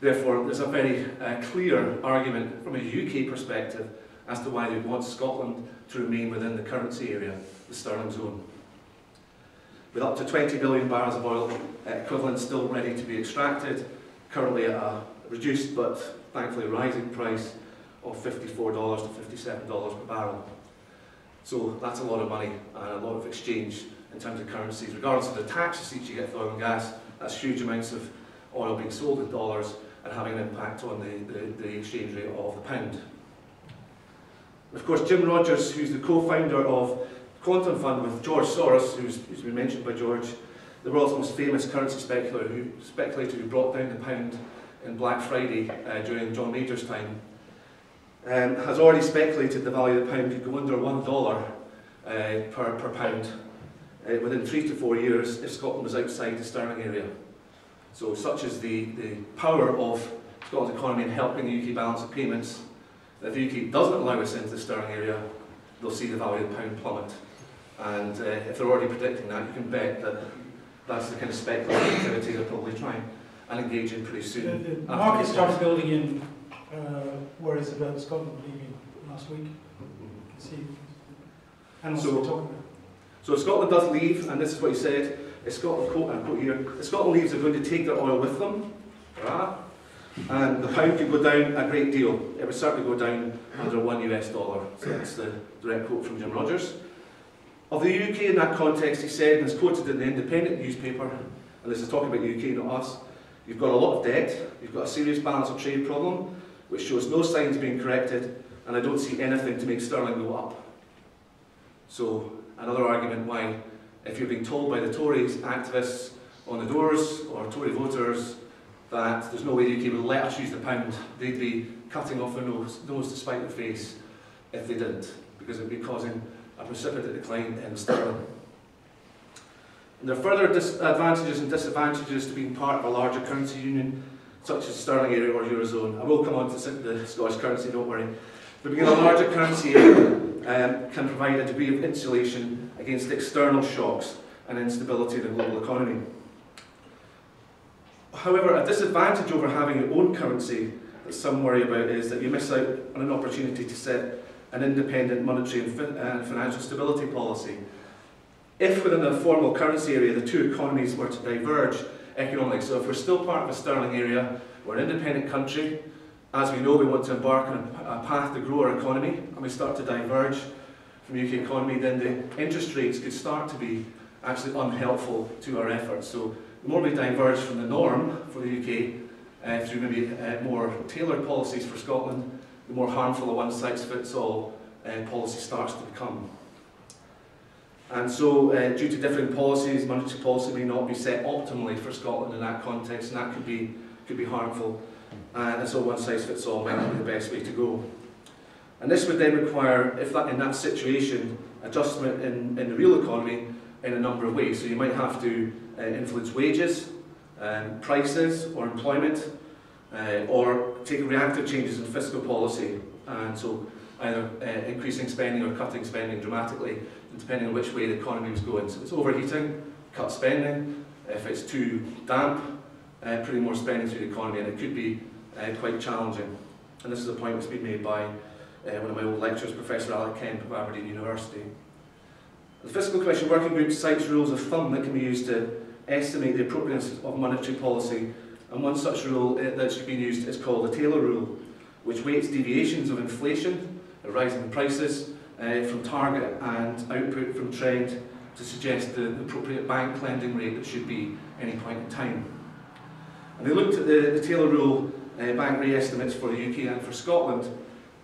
C: Therefore, there's a very uh, clear argument from a UK perspective as to why they want Scotland to remain within the currency area, the sterling zone. With up to 20 billion barrels of oil equivalent still ready to be extracted, currently at a reduced but thankfully rising price of $54 to $57 per barrel. So that's a lot of money and a lot of exchange in terms of currencies. Regardless of the tax receipts you get for oil and gas, that's huge amounts of oil being sold in dollars and having an impact on the, the, the exchange rate of the pound. Of course, Jim Rogers, who's the co-founder of Quantum Fund with George Soros, who's, who's been mentioned by George, the world's most famous currency speculator who, speculator who brought down the pound in Black Friday uh, during John Major's time, um, has already speculated the value of the pound could go under one dollar uh, per, per pound uh, within three to four years if Scotland was outside the sterling area. So such is the, the power of Scotland's economy in helping the UK balance of payments, if the UK doesn't allow us into the sterling area, they'll see the value of the pound plummet. And uh, if they're already predicting that, you can bet that that's the kind of speculative activity they're probably trying and engage in pretty
B: The,
C: soon.
B: the
C: after
B: market started building in uh, worries about Scotland leaving last week. See, and
C: So-
B: we're talking about.
C: So if Scotland does leave, and this is what he said, if Scotland, quote unquote here, if Scotland leaves, they're going to take their oil with them, right? and the pound could go down a great deal. It would certainly go down under one US dollar. So that's the direct quote from Jim Rogers. Of the UK in that context, he said, and it's quoted in the Independent newspaper, and this is talking about the UK, not us, you've got a lot of debt, you've got a serious balance of trade problem, which shows no signs of being corrected, and I don't see anything to make sterling go up. So another argument why, if you're being told by the Tories, activists on the doors, or Tory voters, that there's no way the UK would let us use the pound, they'd be cutting off their nose, nose to spite their face if they didn't, because it would be causing a precipitate decline in sterling. And there are further disadvantages and disadvantages to being part of a larger currency union, such as the sterling area or eurozone. I will come on to the Scottish currency, don't worry. But being in a larger currency area um, can provide a degree of insulation against external shocks and instability in the global economy. However, a disadvantage over having your own currency that some worry about is that you miss out on an opportunity to set an independent monetary and uh, financial stability policy. If within a formal currency area the two economies were to diverge economically, so if we're still part of a sterling area, we're an independent country, as we know we want to embark on a, a path to grow our economy, and we start to diverge from the UK economy, then the interest rates could start to be actually unhelpful to our efforts. So the more we diverge from the norm for the UK, uh, through maybe uh, more tailored policies for Scotland, the more harmful a one-size-fits-all uh, policy starts to become. And so, uh, due to differing policies, monetary policy may not be set optimally for Scotland in that context, and that could be, could be harmful. Uh, and so one-size-fits-all might not be the best way to go. And this would then require, if that in that situation, adjustment in, in the real economy in a number of ways. So you might have to uh, influence wages, um, prices or employment, uh, or take reactive changes in fiscal policy. And so either uh, increasing spending or cutting spending dramatically, depending on which way the economy was going. So if it's overheating, cut spending. If it's too damp, uh, putting more spending through the economy, and it could be uh, quite challenging. And this is a point that's been made by uh, one of my old lecturers, Professor Alec Kemp of Aberdeen University. The Fiscal Commission Working Group cites rules of thumb that can be used to estimate the appropriateness of monetary policy, and one such rule uh, that's been used is called the Taylor Rule, which weights deviations of inflation, uh, rising prices, uh, from target and output from trend to suggest the appropriate bank lending rate that should be any point in time. And they looked at the, the Taylor Rule uh, bank rate estimates for the UK and for Scotland,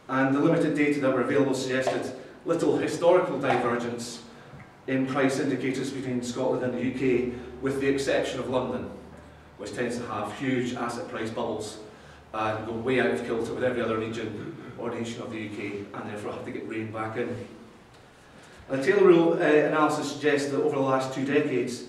C: and the limited data that were available suggested little historical divergence in price indicators between Scotland and the UK, with the exception of London, which tends to have huge asset price bubbles and go way out of kilter with every other region or nation of the UK, and therefore have to get reined back in. And the Taylor Rule uh, analysis suggests that over the last two decades,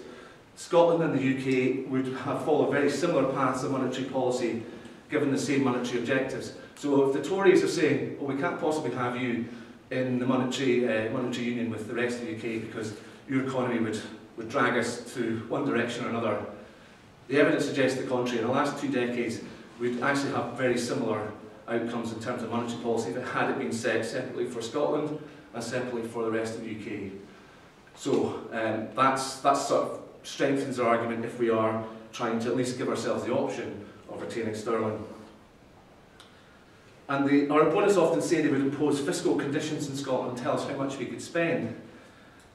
C: Scotland and the UK would have followed very similar paths of monetary policy given the same monetary objectives. So if the Tories are saying, well, we can't possibly have you in the monetary, uh, monetary union with the rest of the UK because your economy would, would drag us to one direction or another, the evidence suggests the contrary. In the last two decades, we'd actually have very similar outcomes in terms of monetary policy if it had it been set separately for Scotland and separately for the rest of the UK. So um, that's, that sort of strengthens our argument if we are trying to at least give ourselves the option of retaining sterling. And the, our opponents often say they would impose fiscal conditions in Scotland and tell us how much we could spend.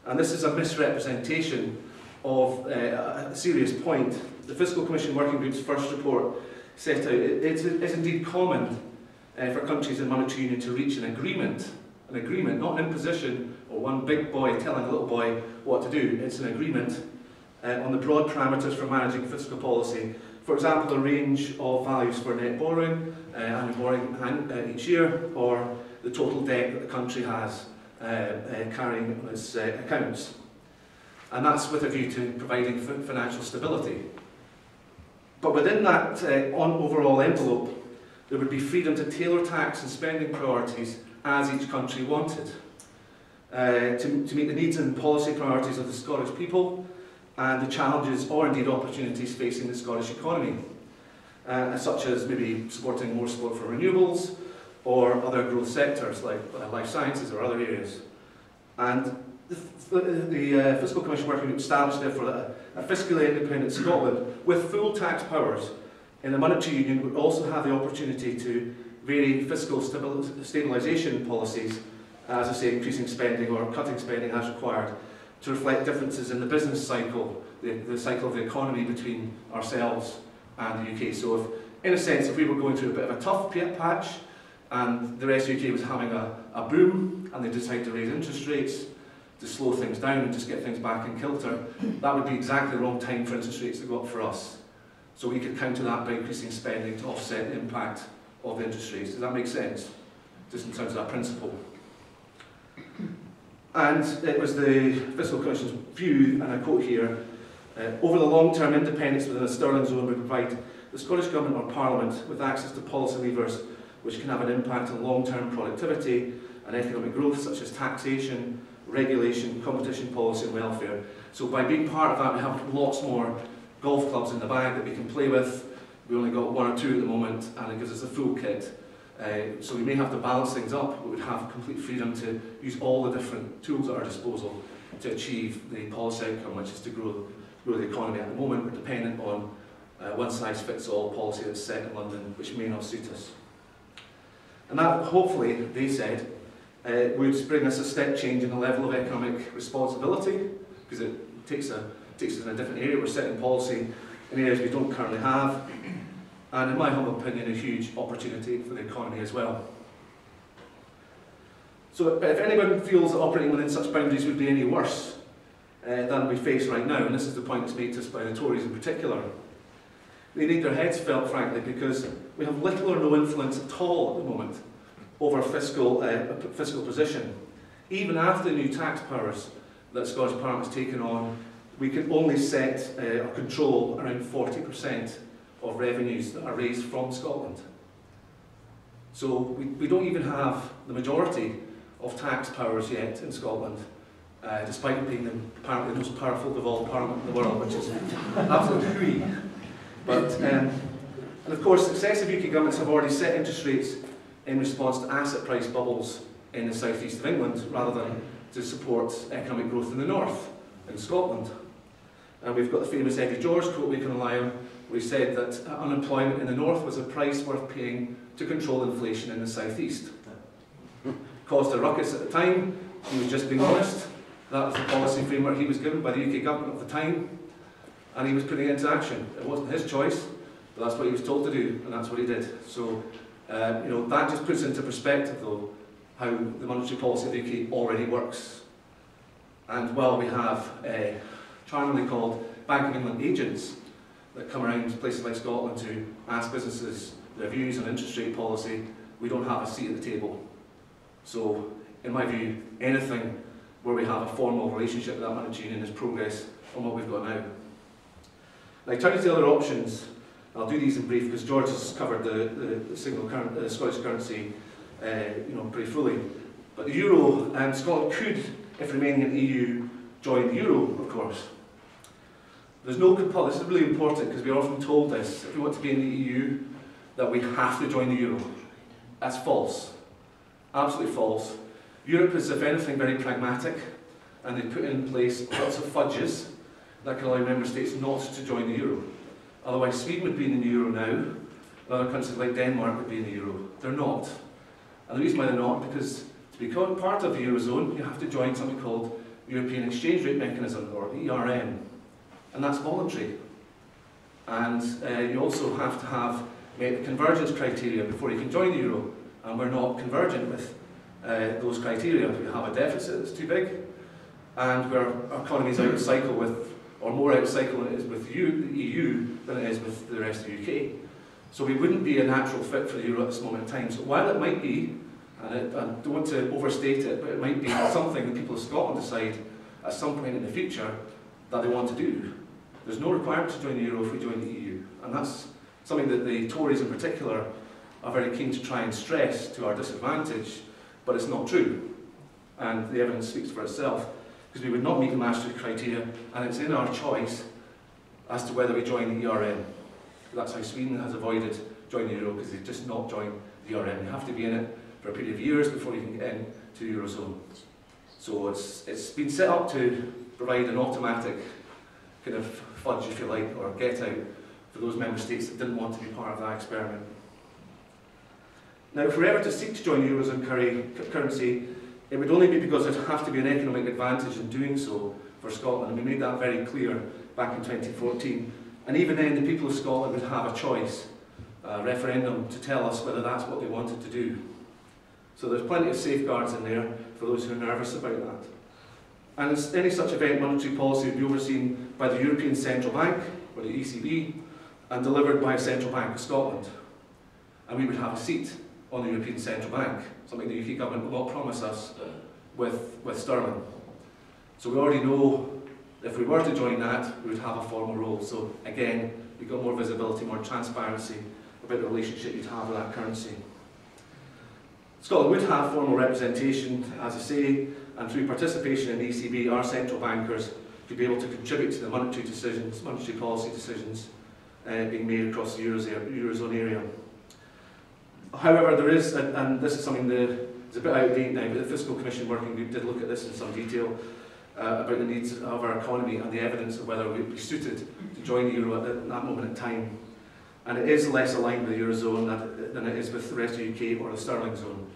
C: And this is a misrepresentation of uh, a serious point. The Fiscal Commission Working Group's first report set out it, it's, indeed common uh, for countries in monetary union to reach an agreement, an agreement, not an imposition or one big boy telling a little boy what to do. It's an agreement uh, on the broad parameters for managing fiscal policy. For example, a range of values for net borrowing, uh, annual borrowing uh, each year, or the total debt that the country has uh, uh, carrying on its uh, accounts. And that's with a view to providing fi- financial stability. But within that uh, on overall envelope, there would be freedom to tailor tax and spending priorities as each country wanted, uh, to, to meet the needs and policy priorities of the Scottish people and the challenges or indeed opportunities facing the Scottish economy, uh, such as maybe supporting more support for renewables or other growth sectors like uh, life sciences or other areas. And the, the uh, Fiscal Commission Working Group established therefore that a, fiscally independent Scotland with full tax powers in a monetary union would also have the opportunity to vary fiscal stabilisation policies, as I say, increasing spending or cutting spending as required, to reflect differences in the business cycle, the, the cycle of the economy between ourselves and the UK. So if, in a sense, if we were going through a bit of a tough patch and the rest of the UK was having a, a boom and they decided to raise interest rates to slow things down and just get things back in kilter, that would be exactly the wrong time for interest rates to go up for us. So we could counter that by increasing spending to offset the impact of the interest rates. Does that make sense? Just in terms of that principle. And it was the Fiscal Commission's view, and I quote here, uh, over the long-term independence within a sterling zone would provide the Scottish Government or Parliament with access to policy levers which can have an impact on long-term productivity and economic growth, such as taxation, regulation, competition policy and welfare. So by being part of that, we have lots more golf clubs in the bag that we can play with. We only got one or two at the moment, and it gives us a full kit. Uh, so we may have to balance things up, but we'd have complete freedom to use all the different tools at our disposal to achieve the policy outcome, which is to grow, grow the economy. At the moment, we're dependent on uh, one-size-fits-all policy that's set in London, which may not suit us. And that, hopefully, they said, uh, would bring us a step change in the level of economic responsibility, because it takes, a, takes us in a different area. We're setting policy in areas we don't currently have, and in my humble opinion, a huge opportunity for the economy as well. So if anyone feels that operating within such boundaries would be any worse uh, than we face right now, and this is the point that's made to us by the Tories in particular, they need their heads felt, frankly, because we have little or no influence at all at the moment over fiscal, uh, fiscal position. Even after the new tax powers that Scottish Parliament has taken on, we can only set uh, or control around 40% of revenues that are raised from Scotland. So we, we don't even have the majority of tax powers yet in Scotland, uh, despite being the, apparently the most powerful devolved parliament in the world, which is absolutely hooey. But, um, and of course, successive UK governments have already set interest rates in response to asset price bubbles in the southeast of England, rather than to support economic growth in the north, in Scotland. And we've got the famous Eddie George quote we can rely on, where he said that uh, unemployment in the north was a price worth paying to control inflation in the southeast. Caused a ruckus at the time, he was just being honest. That was the policy framework he was given by the UK government at the time, and he was putting it into action. It wasn't his choice, but that's what he was told to do, and that's what he did. So, uh, you know, that just puts into perspective, though, how the monetary policy of the UK already works. And while we have charmingly called Bank of England agents that come around places like Scotland to ask businesses their views on interest rate policy, we don't have a seat at the table. So, in my view, anything where we have a formal relationship with that monetary union is progress on what we've got now. Now, turning to the other options, I'll do these in brief because George has covered the, the, the single current, uh, Scottish currency uh, you know, pretty fully. But the euro, and Scotland could, if remaining in the EU, join the euro, of course. There's no compulsion, this is really important because we're often told this, if we want to be in the EU, that we have to join the euro. That's false. Absolutely false. Europe is, if anything, very pragmatic, and they put in place lots of fudges that can allow member states not to join the euro. Otherwise, Sweden would be in the euro now, other countries like Denmark would be in the euro. They're not. And the reason why they're not, because to become part of the eurozone, you have to join something called European Exchange Rate Mechanism, or ERM, and that's voluntary. And uh, you also have to have met the convergence criteria before you can join the euro, and we're not convergent with uh, those criteria. We have a deficit that's too big, and our economy is out of cycle with, or more out of cycle than it is with you, the EU than it is with the rest of the UK. So we wouldn't be a natural fit for the euro at this moment in time. So while it might be And I don't want to overstate it, but it might be something that people of Scotland decide at some point in the future that they want to do. There's no requirement to join the Euro if we join the EU. And that's something that the Tories in particular are very keen to try and stress to our disadvantage, but it's not true. And the evidence speaks for itself, because we would not meet the Maastricht criteria, and it's in our choice as to whether we join the ERM. That's how Sweden has avoided joining the Euro, because they've just not joined the ERM. You have to be in it for a period of years before you can get into the Eurozone. So it's, it's been set up to provide an automatic kind of fudge, if you like, or get out for those member states that didn't want to be part of that experiment. Now, if we're ever to seek to join the Eurozone currency, it would only be because there'd have to be an economic advantage in doing so for Scotland, and we made that very clear back in 2014. And even then, the people of Scotland would have a choice, a referendum, to tell us whether that's what they wanted to do. So there's plenty of safeguards in there for those who are nervous about that. And any such event, monetary policy would be overseen by the European Central Bank, or the ECB, and delivered by a Central Bank of Scotland. And we would have a seat on the European Central Bank, something the UK government will not promise us with, with sterling. So we already know if we were to join that, we would have a formal role. So again, you've got more visibility, more transparency about the relationship you'd have with that currency. Scotland would have formal representation, as I say, and through participation in the ECB, our central bankers could be able to contribute to the monetary decisions, monetary policy decisions uh, being made across the Eurozone area. However, there is, and, and this is something that is a bit out of date now, but the Fiscal Commission working group did look at this in some detail uh, about the needs of our economy and the evidence of whether we'd be suited to join the Euro at that moment in time. And it is less aligned with the Eurozone than it is with the rest of the UK or the Sterling Zone.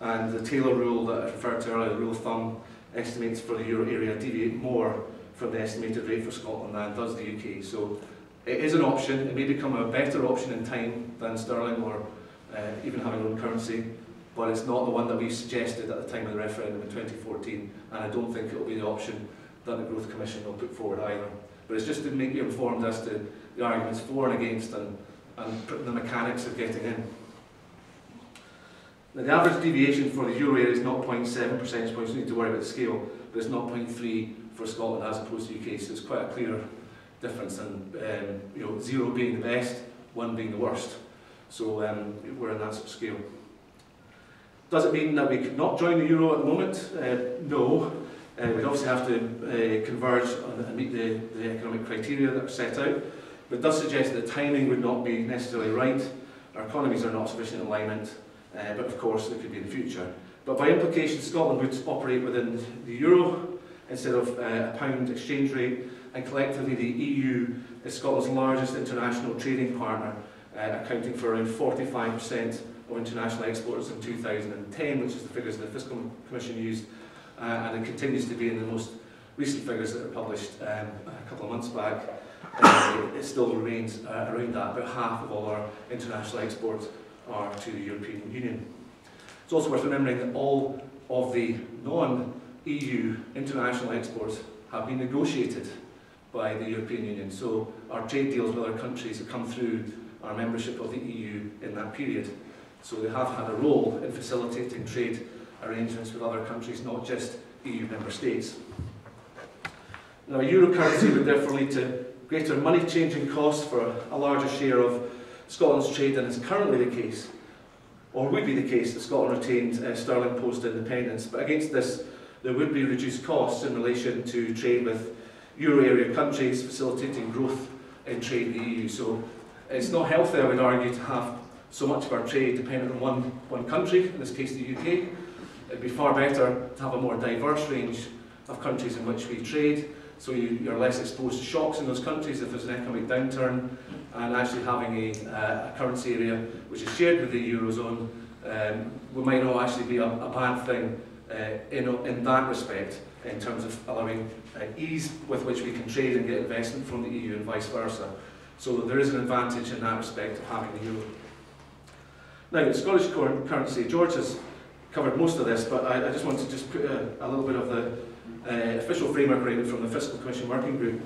C: And the Taylor rule that I referred to earlier, the rule of thumb, estimates for the Euro area deviate more from the estimated rate for Scotland than does the UK. So it is an option. It may become a better option in time than sterling or uh, even having our own currency, but it's not the one that we suggested at the time of the referendum in 2014, and I don't think it will be the option that the Growth Commission will put forward either. But it's just to make you informed as to the arguments for and against and, and the mechanics of getting in. Now, the average deviation for the euro area is not 0.7 percentage points. You need to worry about the scale, but it's not 0.3 for Scotland as opposed to the UK, so it's quite a clear difference. And um, you know, zero being the best, one being the worst. So um, we're in that sort of scale. Does it mean that we could not join the euro at the moment? Uh, no. Uh, we'd obviously have to uh, converge and meet the, the economic criteria that are set out. But it does suggest that the timing would not be necessarily right. Our economies are not sufficient alignment, uh, but of course it could be in the future. But by implication, Scotland would operate within the euro instead of uh, a pound exchange rate, and collectively the EU is Scotland's largest international trading partner uh, accounting for around 45% of international exports in 2010, which is the figures the Fiscal Commission used, uh, and it continues to be in the most recent figures that were published um, a couple of months back. Uh, it still remains uh, around that, about half of all our international exports are to the European Union. It's also worth remembering that all of the non-EU international exports have been negotiated by the European Union. So our trade deals with other countries have come through our membership of the EU in that period. So they have had a role in facilitating trade arrangements with other countries, not just EU member states. Now, a euro currency would therefore lead to greater money changing costs for a larger share of Scotland's trade than is currently the case, or would be the case if Scotland retained uh, sterling post independence. But against this, there would be reduced costs in relation to trade with euro area countries, facilitating growth in trade in the EU. So it's not healthy, I would argue, to have so much of our trade dependent on one, one country, in this case the UK. It'd be far better to have a more diverse range of countries in which we trade, so you, you're less exposed to shocks in those countries if there's an economic downturn, and actually having a, uh, a currency area which is shared with the Eurozone um, we might not actually be a, a bad thing uh, in, in that respect, in terms of allowing uh, ease with which we can trade and get investment from the EU and vice versa. So there is an advantage in that respect of having the euro. Now, the Scottish currency, George has covered most of this, but I, I just want to just put a, a little bit of the uh, official framework it from the Fiscal Commission Working Group.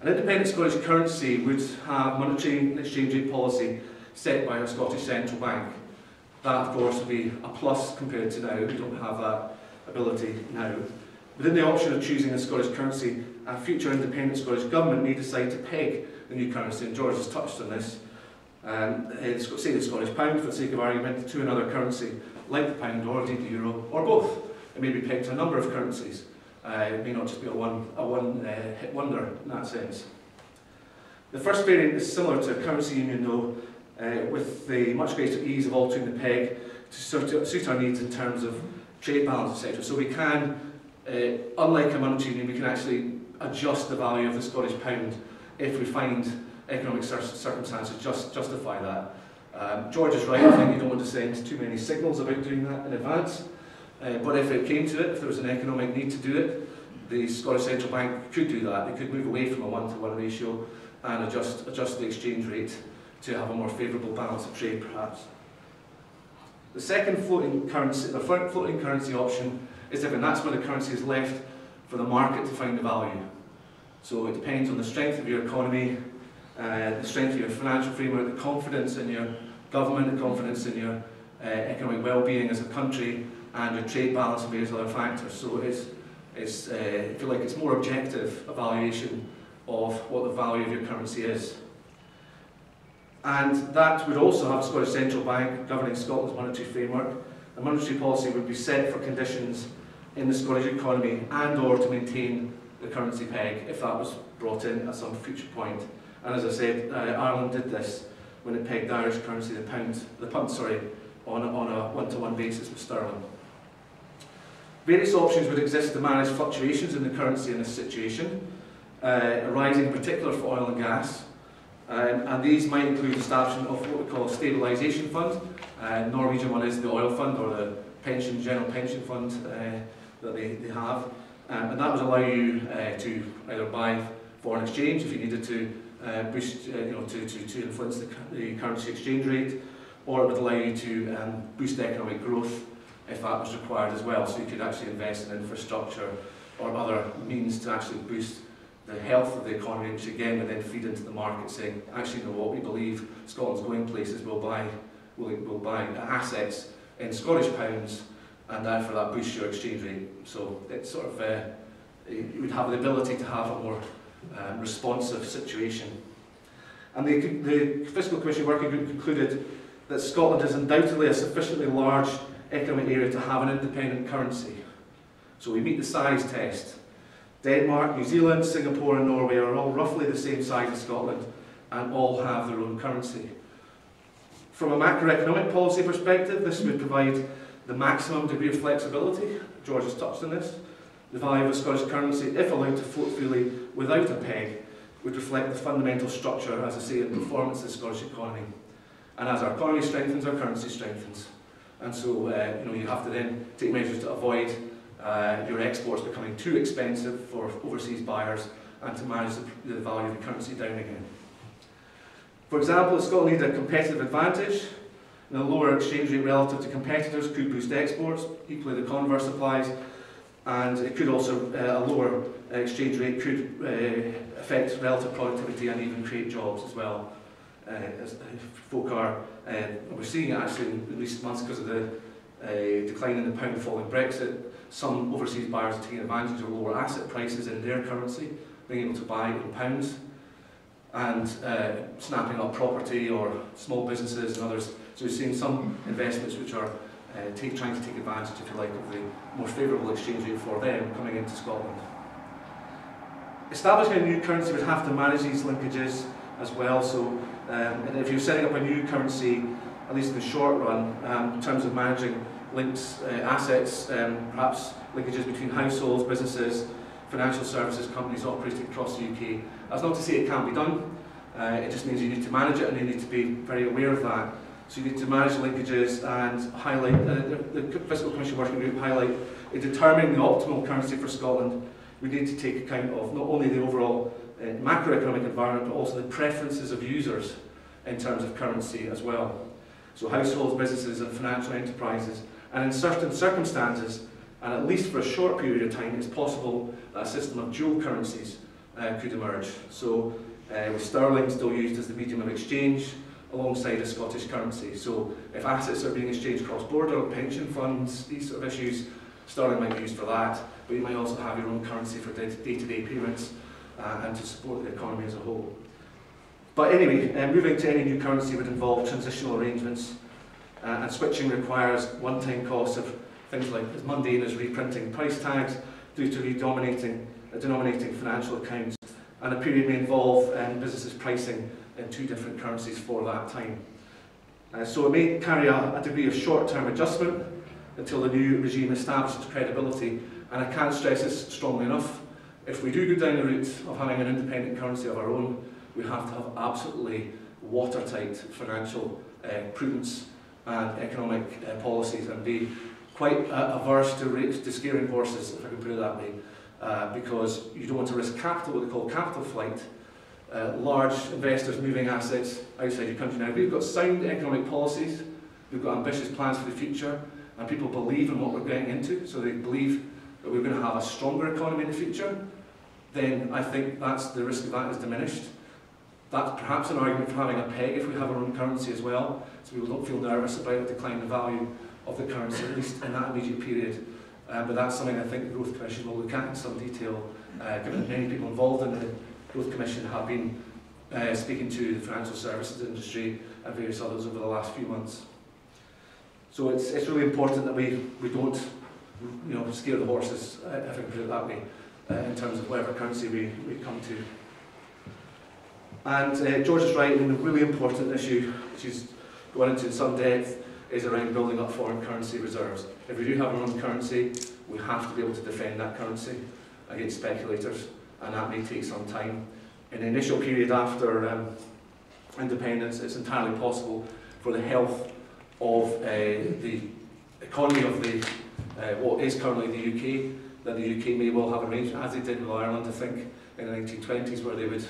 C: An independent Scottish currency would have monetary exchange rate policy set by a Scottish Central Bank. That, of course, would be a plus compared to now. We don't have that ability now. Within the option of choosing a Scottish currency, a future independent Scottish government may decide to peg the new currency, and George has touched on this. Um, it's say the Scottish pound, for the sake of argument, to another currency, like the pound or indeed the euro, or both. It may be pegged to a number of currencies. Uh, it may not just be a one, a one uh, hit wonder in that sense. The first variant is similar to a currency union though, uh, with the much greater ease of altering the peg to suit our needs in terms of trade balance, etc. So we can, uh, unlike a monetary union, we can actually adjust the value of the Scottish pound if we find economic cir circumstances just justify that. Um, George is right, I think you don't want to send too many signals about doing that in advance. Uh, but if it came to it, if there was an economic need to do it, the Scottish Central Bank could do that. They could move away from a one-to-one -one ratio and adjust, adjust the exchange rate to have a more favourable balance of trade, perhaps. The second floating currency, the floating currency option is if, and That's where the currency is left for the market to find the value. So it depends on the strength of your economy, uh, the strength of your financial framework, the confidence in your government, the confidence in your uh, economic well-being as a country, and your trade balance and various other factors. So it's, it's uh, if you like, it's more objective evaluation of what the value of your currency is. And that would also have a Scottish Central Bank governing Scotland's monetary framework. The monetary policy would be set for conditions in the Scottish economy and or to maintain the currency peg if that was brought in at some future point. And as I said, uh, Ireland did this when it pegged the Irish currency, the pound, the pound, sorry, on on a one-to-one -one basis with sterling. Various options would exist to manage fluctuations in the currency in this situation, uh, arising in particular for oil and gas. Um, and these might include the establishment of what we call a stabilisation fund. Uh, Norwegian one is the oil fund or the pension, general pension fund uh, that they, they have. Um, and that would allow you uh, to either buy foreign exchange if you needed to uh, boost, uh, you know, to, to, to influence the, the currency exchange rate, or it would allow you to um, boost economic growth if that was required as well. So you could actually invest in infrastructure or other means to actually boost the health of the economy, which again would then feed into the market saying, actually, you know what, we believe Scotland's going places, we'll buy, we'll, we'll buy assets in Scottish pounds, and therefore that boosts your exchange rate. So it's sort of, uh, you would have the ability to have a more um, responsive situation. And the, the Fiscal Commission Working Group concluded that Scotland is undoubtedly a sufficiently large economic area to have an independent currency. So we meet the size test. Denmark, New Zealand, Singapore and Norway are all roughly the same size as Scotland and all have their own currency. From a macroeconomic policy perspective, this would provide the maximum degree of flexibility. George has touched on this. The value of a Scottish currency, if allowed to float freely without a peg, would reflect the fundamental structure, as I say, and performance of the Scottish economy. And as our economy strengthens, our currency strengthens. And so, uh, you know, you have to then take measures to avoid uh, your exports becoming too expensive for overseas buyers and to manage the, the value of the currency down again. For example, Scotland needs a competitive advantage, and a lower exchange rate relative to competitors could boost exports. Equally, the converse applies, and it could also, uh, a lower exchange rate could uh, affect relative productivity and even create jobs as well. Uh, as folk are, uh, we're seeing it actually in recent months because of the uh, decline in the pound following Brexit. Some overseas buyers are taking advantage of lower asset prices in their currency, being able to buy in pounds, and uh, snapping up property or small businesses and others. So we're seeing some investments which are uh, take, trying to take advantage, if you like, of the more favourable exchange rate for them coming into Scotland. Establishing a new currency would have to manage these linkages as well. So um, if you're setting up a new currency, at least in the short run, um, in terms of managing links, uh, assets, um, perhaps linkages between households, businesses, financial services companies operating across the UK. That's not to say it can't be done. Uh, it just means you need to manage it and you need to be very aware of that. So you need to manage linkages and highlight, uh, the, the Fiscal Commission Working Group highlight in determining the optimal currency for Scotland, we need to take account of not only the overall uh, macroeconomic environment, but also the preferences of users in terms of currency as well. So households, businesses and financial enterprises. And in certain circumstances, and at least for a short period of time, it's possible that a system of dual currencies uh, could emerge. So uh, with sterling still used as the medium of exchange, alongside a Scottish currency. So if assets are being exchanged cross-border, pension funds, these sort of issues, sterling might be used for that, but you might also have your own currency for day-to-day payments uh, and to support the economy as a whole. But anyway, uh, moving to any new currency would involve transitional arrangements uh, and switching requires one-time costs of things like as mundane as reprinting price tags due to redenominating uh, denominating financial accounts and a period may involve um, businesses pricing in two different currencies for that time. Uh, so it may carry a, a degree of short-term adjustment until the new regime establishes credibility and I can't stress this strongly enough. If we do go down the route of having an independent currency of our own, we have to have absolutely watertight financial uh, prudence and economic uh, policies and be quite uh, averse to, to scaring horses, if I can put it that way, uh, because you don't want to risk capital, what they call capital flight, uh, large investors moving assets outside your country. Now, we've got sound economic policies, we've got ambitious plans for the future, and people believe in what we're getting into, so they believe that we're going to have a stronger economy in the future, then I think that's the risk of that is diminished. That's perhaps an argument for having a peg if we have our own currency as well, so people don't feel nervous about a decline in value of the currency, at least in that immediate period. Uh, but that's something I think the Growth Commission will look at in some detail, uh, given that many people involved in the Growth Commission have been uh, speaking to the financial services industry and various others over the last few months. So it's, it's really important that we, we don't you know, scare the horses, uh, if I can put it that way, uh, in terms of whatever currency we, we come to. And uh, George is right, and a really important issue, which is going into in some depth, is around building up foreign currency reserves. If we do have our own currency, we have to be able to defend that currency against speculators, and that may take some time. In the initial period after um, independence, it's entirely possible for the health of uh, the economy of the uh, what is currently the UK, that the UK may well have arranged, as they did with Ireland, I think, in the 1920s, where they would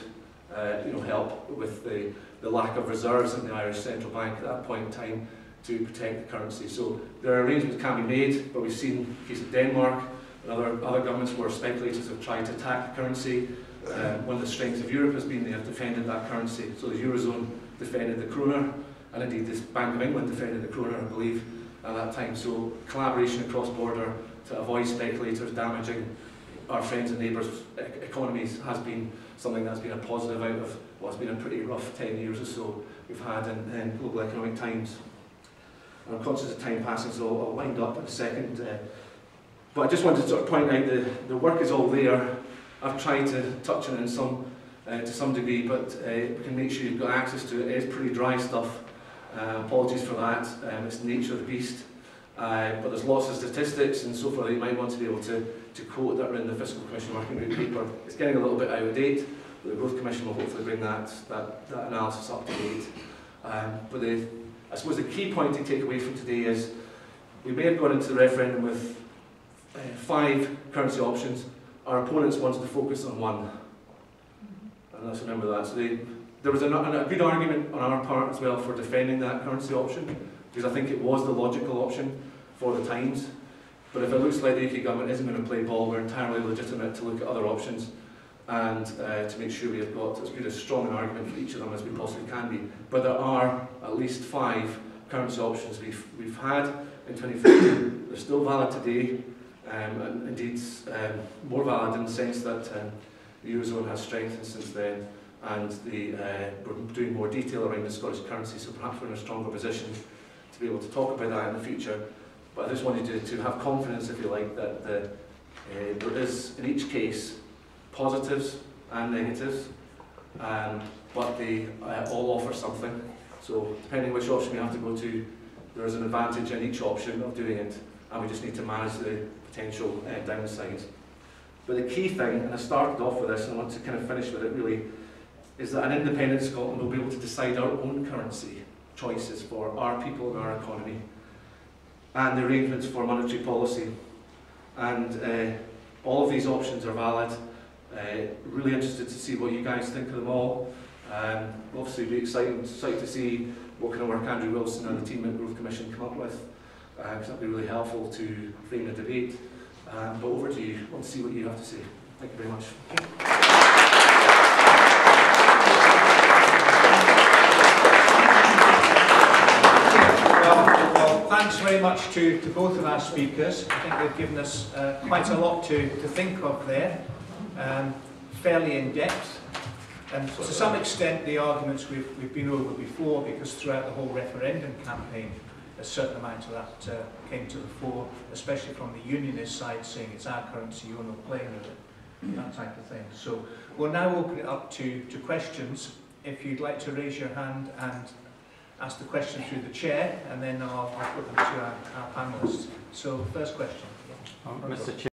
C: uh, you know, help with the, the lack of reserves in the Irish Central Bank at that point in time to protect the currency. So there are arrangements can be made, but we've seen the case of Denmark and other, other governments where speculators have tried to attack currency. Um, one of the strengths of Europe has been they have defended that currency. So the Eurozone defended the kroner, and indeed the Bank of England defended the kroner, I believe, at that time. So collaboration across border to avoid speculators damaging our friends and neighbours' economies has been something that's been a positive out of what's been a pretty rough 10 years or so we've had in, in global economic times. And I'm conscious of time passing, so I'll wind up in a second. Uh, but I just wanted to sort of point out the, the work is all there. I've tried to touch on it in some, uh, to some degree, but uh, we can make sure you've got access to it. It is pretty dry stuff. Uh, apologies for that. Um, it's the nature of the beast. Uh, but there's lots of statistics and so forth that you might want to be able to, to quote that are in the Fiscal Commission Working Group paper. It's getting a little bit out of date, but the Growth Commission will hopefully bring that, that, that analysis up to date. Um, but the, I suppose the key point to take away from today is we may have gone into the referendum with uh, five currency options. Our opponents wanted to focus on one. And let's remember that. So they, there was a, a good argument on our part as well for defending that currency option, because I think it was the logical option for the times. But if it looks like the UK government isn't going to play ball, we're entirely legitimate to look at other options and uh, to make sure we have got as good a strong an argument for each of them as we possibly can be. But there are at least five currency options we've, we've had in 2015. They're still valid today, and indeed um, more valid in the sense that um, the Eurozone has strengthened since then, and the, uh, we're doing more detail around the Scottish currency, so perhaps we're in a stronger position to be able to talk about that in the future. But I just wanted to, to have confidence, if you like, that the, uh, there is, in each case, positives and negatives, um, but they uh, all offer something. So depending which option we have to go to, there is an advantage in each option of doing it, and we just need to manage the potential uh, downsides. But the key thing, and I started off with this, and I want to kind of finish with it really, is that an independent Scotland will be able to decide our own currency choices for our people and our economy, and the arrangements for monetary policy. And uh, all of these options are valid. Uh, really interested to see what you guys think of them all. Um, obviously, be excited, excited to see what kind of work Andrew Wilson and the team at Growth Commission come up with, because that'd be really helpful to frame the debate. Um, but over to you. I want to see what you have to say. Thank you very much.
A: thanks very much to, to both of our speakers. I think they've given us uh, quite a lot to, to think of there, um, fairly in depth. And to some extent, the arguments we've, we've been over before, because throughout the whole referendum campaign, a certain amount of that uh, came to the fore, especially from the unionist side saying it's our currency, you're not playing with it, mm. that type of thing. So we'll now open it up to, to questions. If you'd like to raise your hand and ask the question through the chair, and then I'll, I'll put them to our, our panellists. So first question.
D: Oh, um, Mr. Chair.